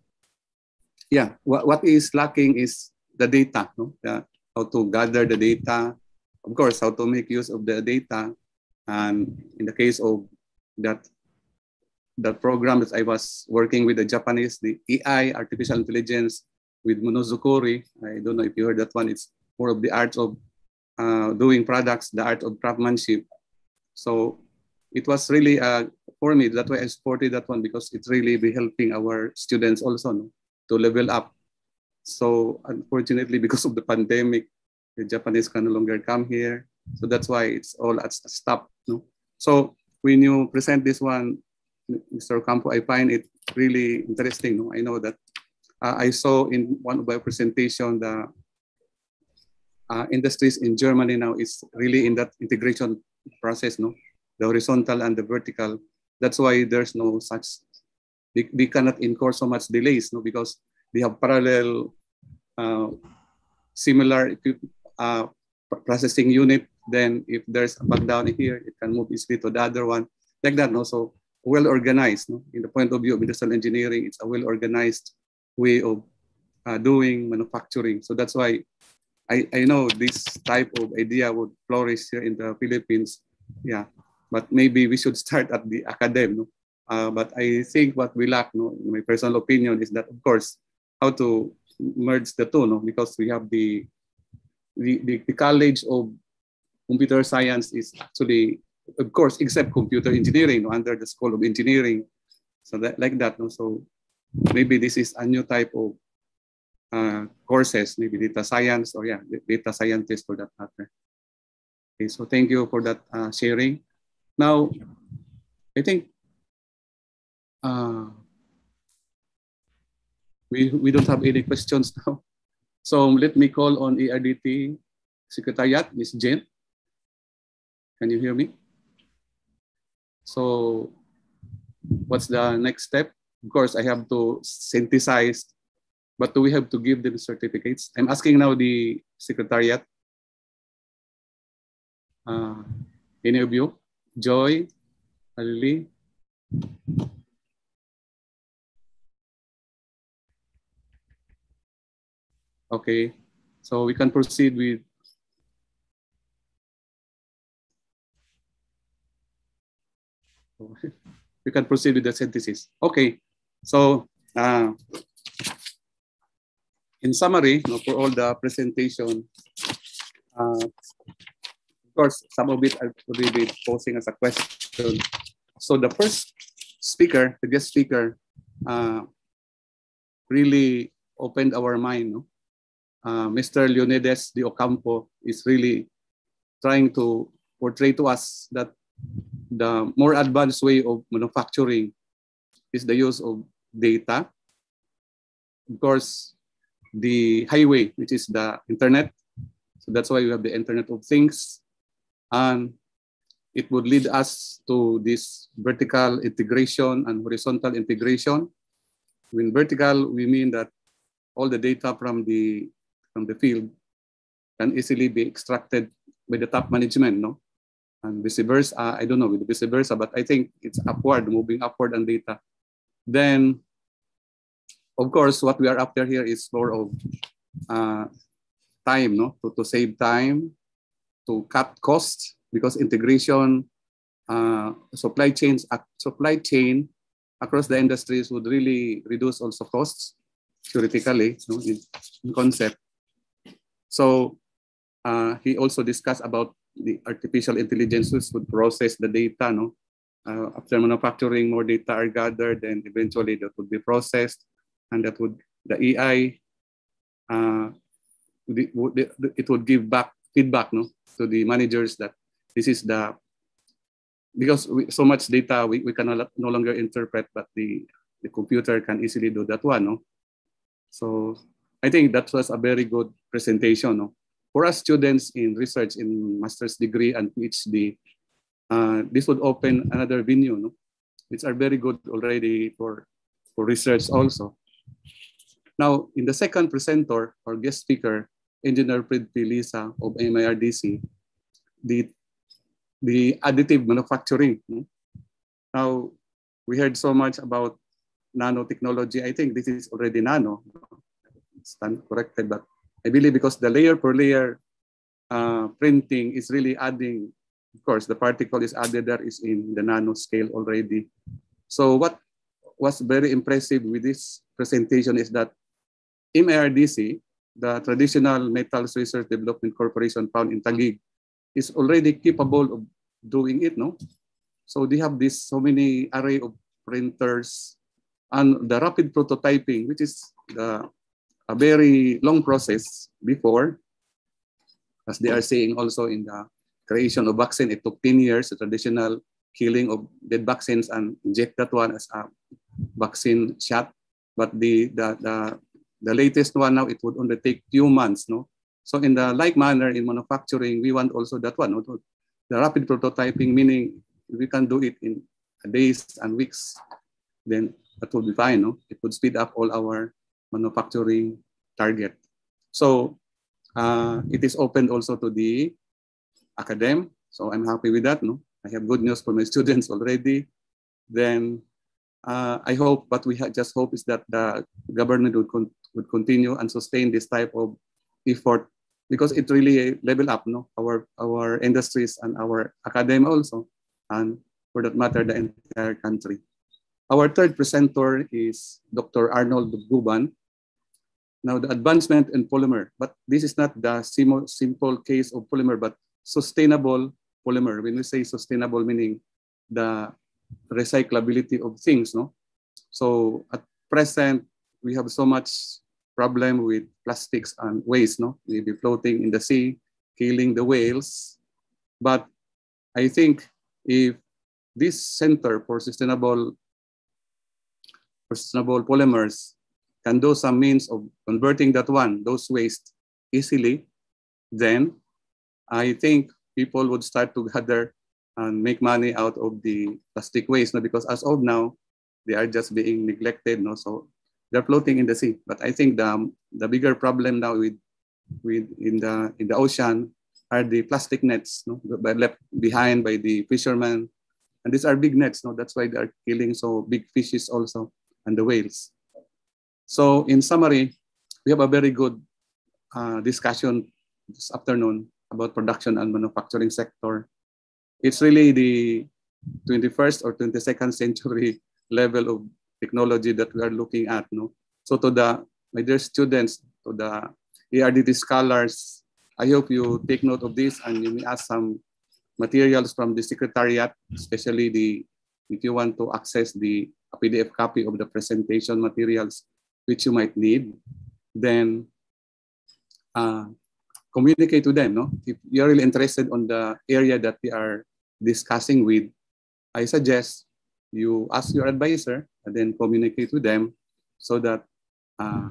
yeah, what, what is lacking is the data, no? The, how to gather the data, of course, how to make use of the data. And in the case of that, the program that I was working with the Japanese, the AI, artificial intelligence, with Monozukuri. I don't know if you heard that one. It's more of the art of uh, doing products, the art of craftsmanship. So it was really uh, for me. That's why I supported that one because it's really be helping our students also no, to level up. So unfortunately, because of the pandemic, the Japanese can no longer come here. So that's why it's all at stop. No? So when you present this one, Mr. Ocampo, I find it really interesting. No? I know that uh, I saw in one of my presentation the uh, industries in Germany now is really in that integration process, no? The horizontal and the vertical. That's why there's no such, they cannot incur so much delays, no? Because they have parallel, uh, similar uh, processing unit. Then if there's a back down here, it can move easily to the other one. Like that, no? So well organized, no? In the point of view of industrial engineering, it's a well organized way of uh, doing manufacturing. So that's why I, I know this type of idea would flourish here in the Philippines. Yeah, but maybe we should start at the academy. No? Uh, but I think what we lack, no, in my personal opinion, is that of course how to merge the two, no? because we have the, the, the, the College of Computer Science is actually, of course, except computer engineering under the School of Engineering. So that like that, no? so maybe this is a new type of uh, courses, maybe data science or yeah, data scientist for that matter. Okay, so thank you for that uh, sharing. Now, I think uh, we, we don't have any questions now. So let me call on ERDT Secretariat, Ms. Jane. Can you hear me? So what's the next step? Of course, I have to synthesize, but do we have to give them certificates? I'm asking now the secretariat. Uh, any of you? Joy, Ali. Okay, so we can proceed with we can proceed with the synthesis. Okay, so uh, in summary, no, for all the presentation, uh, of course, some of it I will be posing as a question. So the first speaker, the guest speaker, uh, really opened our mind. No? Uh, Mr. Leonidas de Ocampo is really trying to portray to us that the more advanced way of manufacturing is the use of data. Of course, the highway, which is the internet. So that's why we have the Internet of Things. And it would lead us to this vertical integration and horizontal integration. When vertical, we mean that all the data from the, from the field can easily be extracted by the top management, no? And vice versa, I don't know with vice versa, but I think it's upward, moving upward on data. Then, of course, what we are after here is more of uh, time, no? To, to save time, to cut costs, because integration, uh, supply chains, uh, supply chain across the industries would really reduce also costs, theoretically, no, in, in concept. So uh, he also discussed about the artificial intelligences would process the data, no? uh, after manufacturing, more data are gathered, and eventually that would be processed, and that would the AI uh, the, the, it would give back feedback no to the managers that this is the because we, so much data we, we can no longer interpret, but the the computer can easily do that one. No, so I think that was a very good presentation. No, for us students in research in master's degree and PhD, uh, this would open another venue, no? which are very good already for, for research also. Now, in the second presenter or guest speaker, Engineer Fred P. Liza of MIRDC, the, the additive manufacturing. Now, we heard so much about nanotechnology. I think this is already nano. Stand corrected, but I believe because the layer per layer uh, printing is really adding, of course, the particle is added there is in the nano scale already. So what was very impressive with this presentation is that MARDC, the traditional metals research development corporation found in Taguig, is already capable of doing it, no? So they have this so many array of printers and the rapid prototyping, which is the, a very long process before, as they are saying also in the creation of vaccine, it took 10 years, the traditional killing of dead vaccines and inject that one as a vaccine shot. But the, the, the, the latest one now, it would only take few months, no? So in the like manner in manufacturing, we want also that one, no? the rapid prototyping, meaning we can do it in days and weeks, then that will be fine. No? It would speed up all our manufacturing target. So uh, it is open also to the academe. So I'm happy with that. No? I have good news for my students already. Then uh, I hope, what we just hope is that the government would, con would continue and sustain this type of effort because it really level up no our our industries and our academy also and for that matter the entire country our third presenter is Dr. Arnold Lubguban. Now, the advancement in polymer, but this is not the simple case of polymer, but sustainable polymer. When we say sustainable, meaning the recyclability of things, no? So at present, we have so much problem with plastics and waste, no? They be floating in the sea, killing the whales. But I think if this Center for Sustainable sustainable polymers can do some means of converting that one, those waste easily, then I think people would start to gather and make money out of the plastic waste no? because as of now, they are just being neglected. No? So they're floating in the sea. But I think the, the bigger problem now with, with in, the, in the ocean are the plastic nets no? left behind by the fishermen. And these are big nets. No? That's why they are killing so big fishes also and the whales. So in summary, we have a very good uh, discussion this afternoon about production and manufacturing sector. It's really the 21st or 22nd century level of technology that we are looking at. No? So to the, my dear students, to the ERDT scholars, I hope you take note of this and you may ask some materials from the secretariat, especially the if you want to access the PDF copy of the presentation materials which you might need, then uh, communicate to them. No? If you're really interested on the area that we are discussing with, I suggest you ask your advisor and then communicate with them so that uh,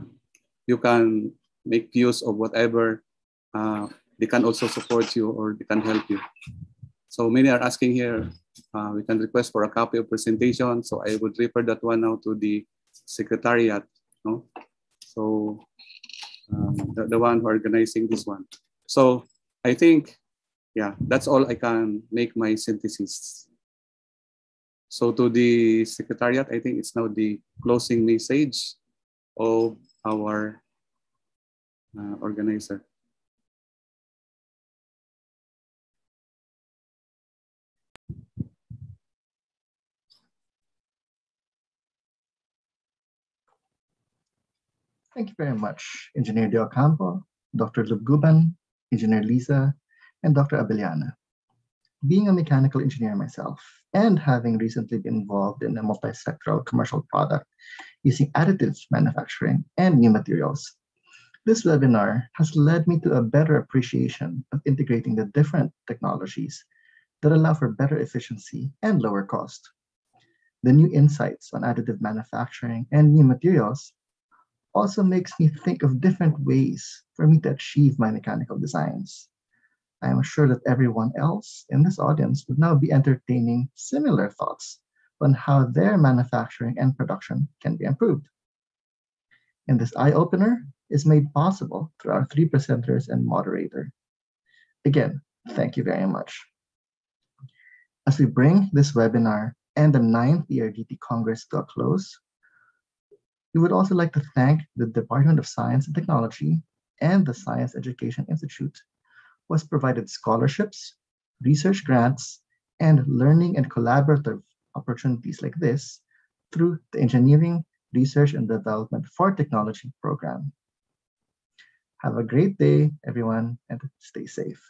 you can make use of whatever uh, they can also support you or they can help you. So many are asking here, uh, we can request for a copy of presentation. So I would refer that one now to the secretariat. No? So um, the, the one who organizing this one. So I think, yeah, that's all I can make my synthesis. So to the secretariat, I think it's now the closing message of our uh, organizer. Thank you very much, Engineer De Ocampo, Dr. Lubguban, Engineer Liza, and Dr. Abellana. Being a mechanical engineer myself, and having recently been involved in a multi-sectoral commercial product using additive manufacturing and new materials, this webinar has led me to a better appreciation of integrating the different technologies that allow for better efficiency and lower cost. The new insights on additive manufacturing and new materials also makes me think of different ways for me to achieve my mechanical designs. I am sure that everyone else in this audience would now be entertaining similar thoughts on how their manufacturing and production can be improved. And this eye-opener is made possible through our three presenters and moderator. Again, thank you very much. As we bring this webinar and the ninth ERDT Congress to a close, we would also like to thank the Department of Science and Technology and the Science Education Institute, who has provided scholarships, research grants, and learning and collaborative opportunities like this through the Engineering, Research and Development for Technology program. Have a great day, everyone, and stay safe.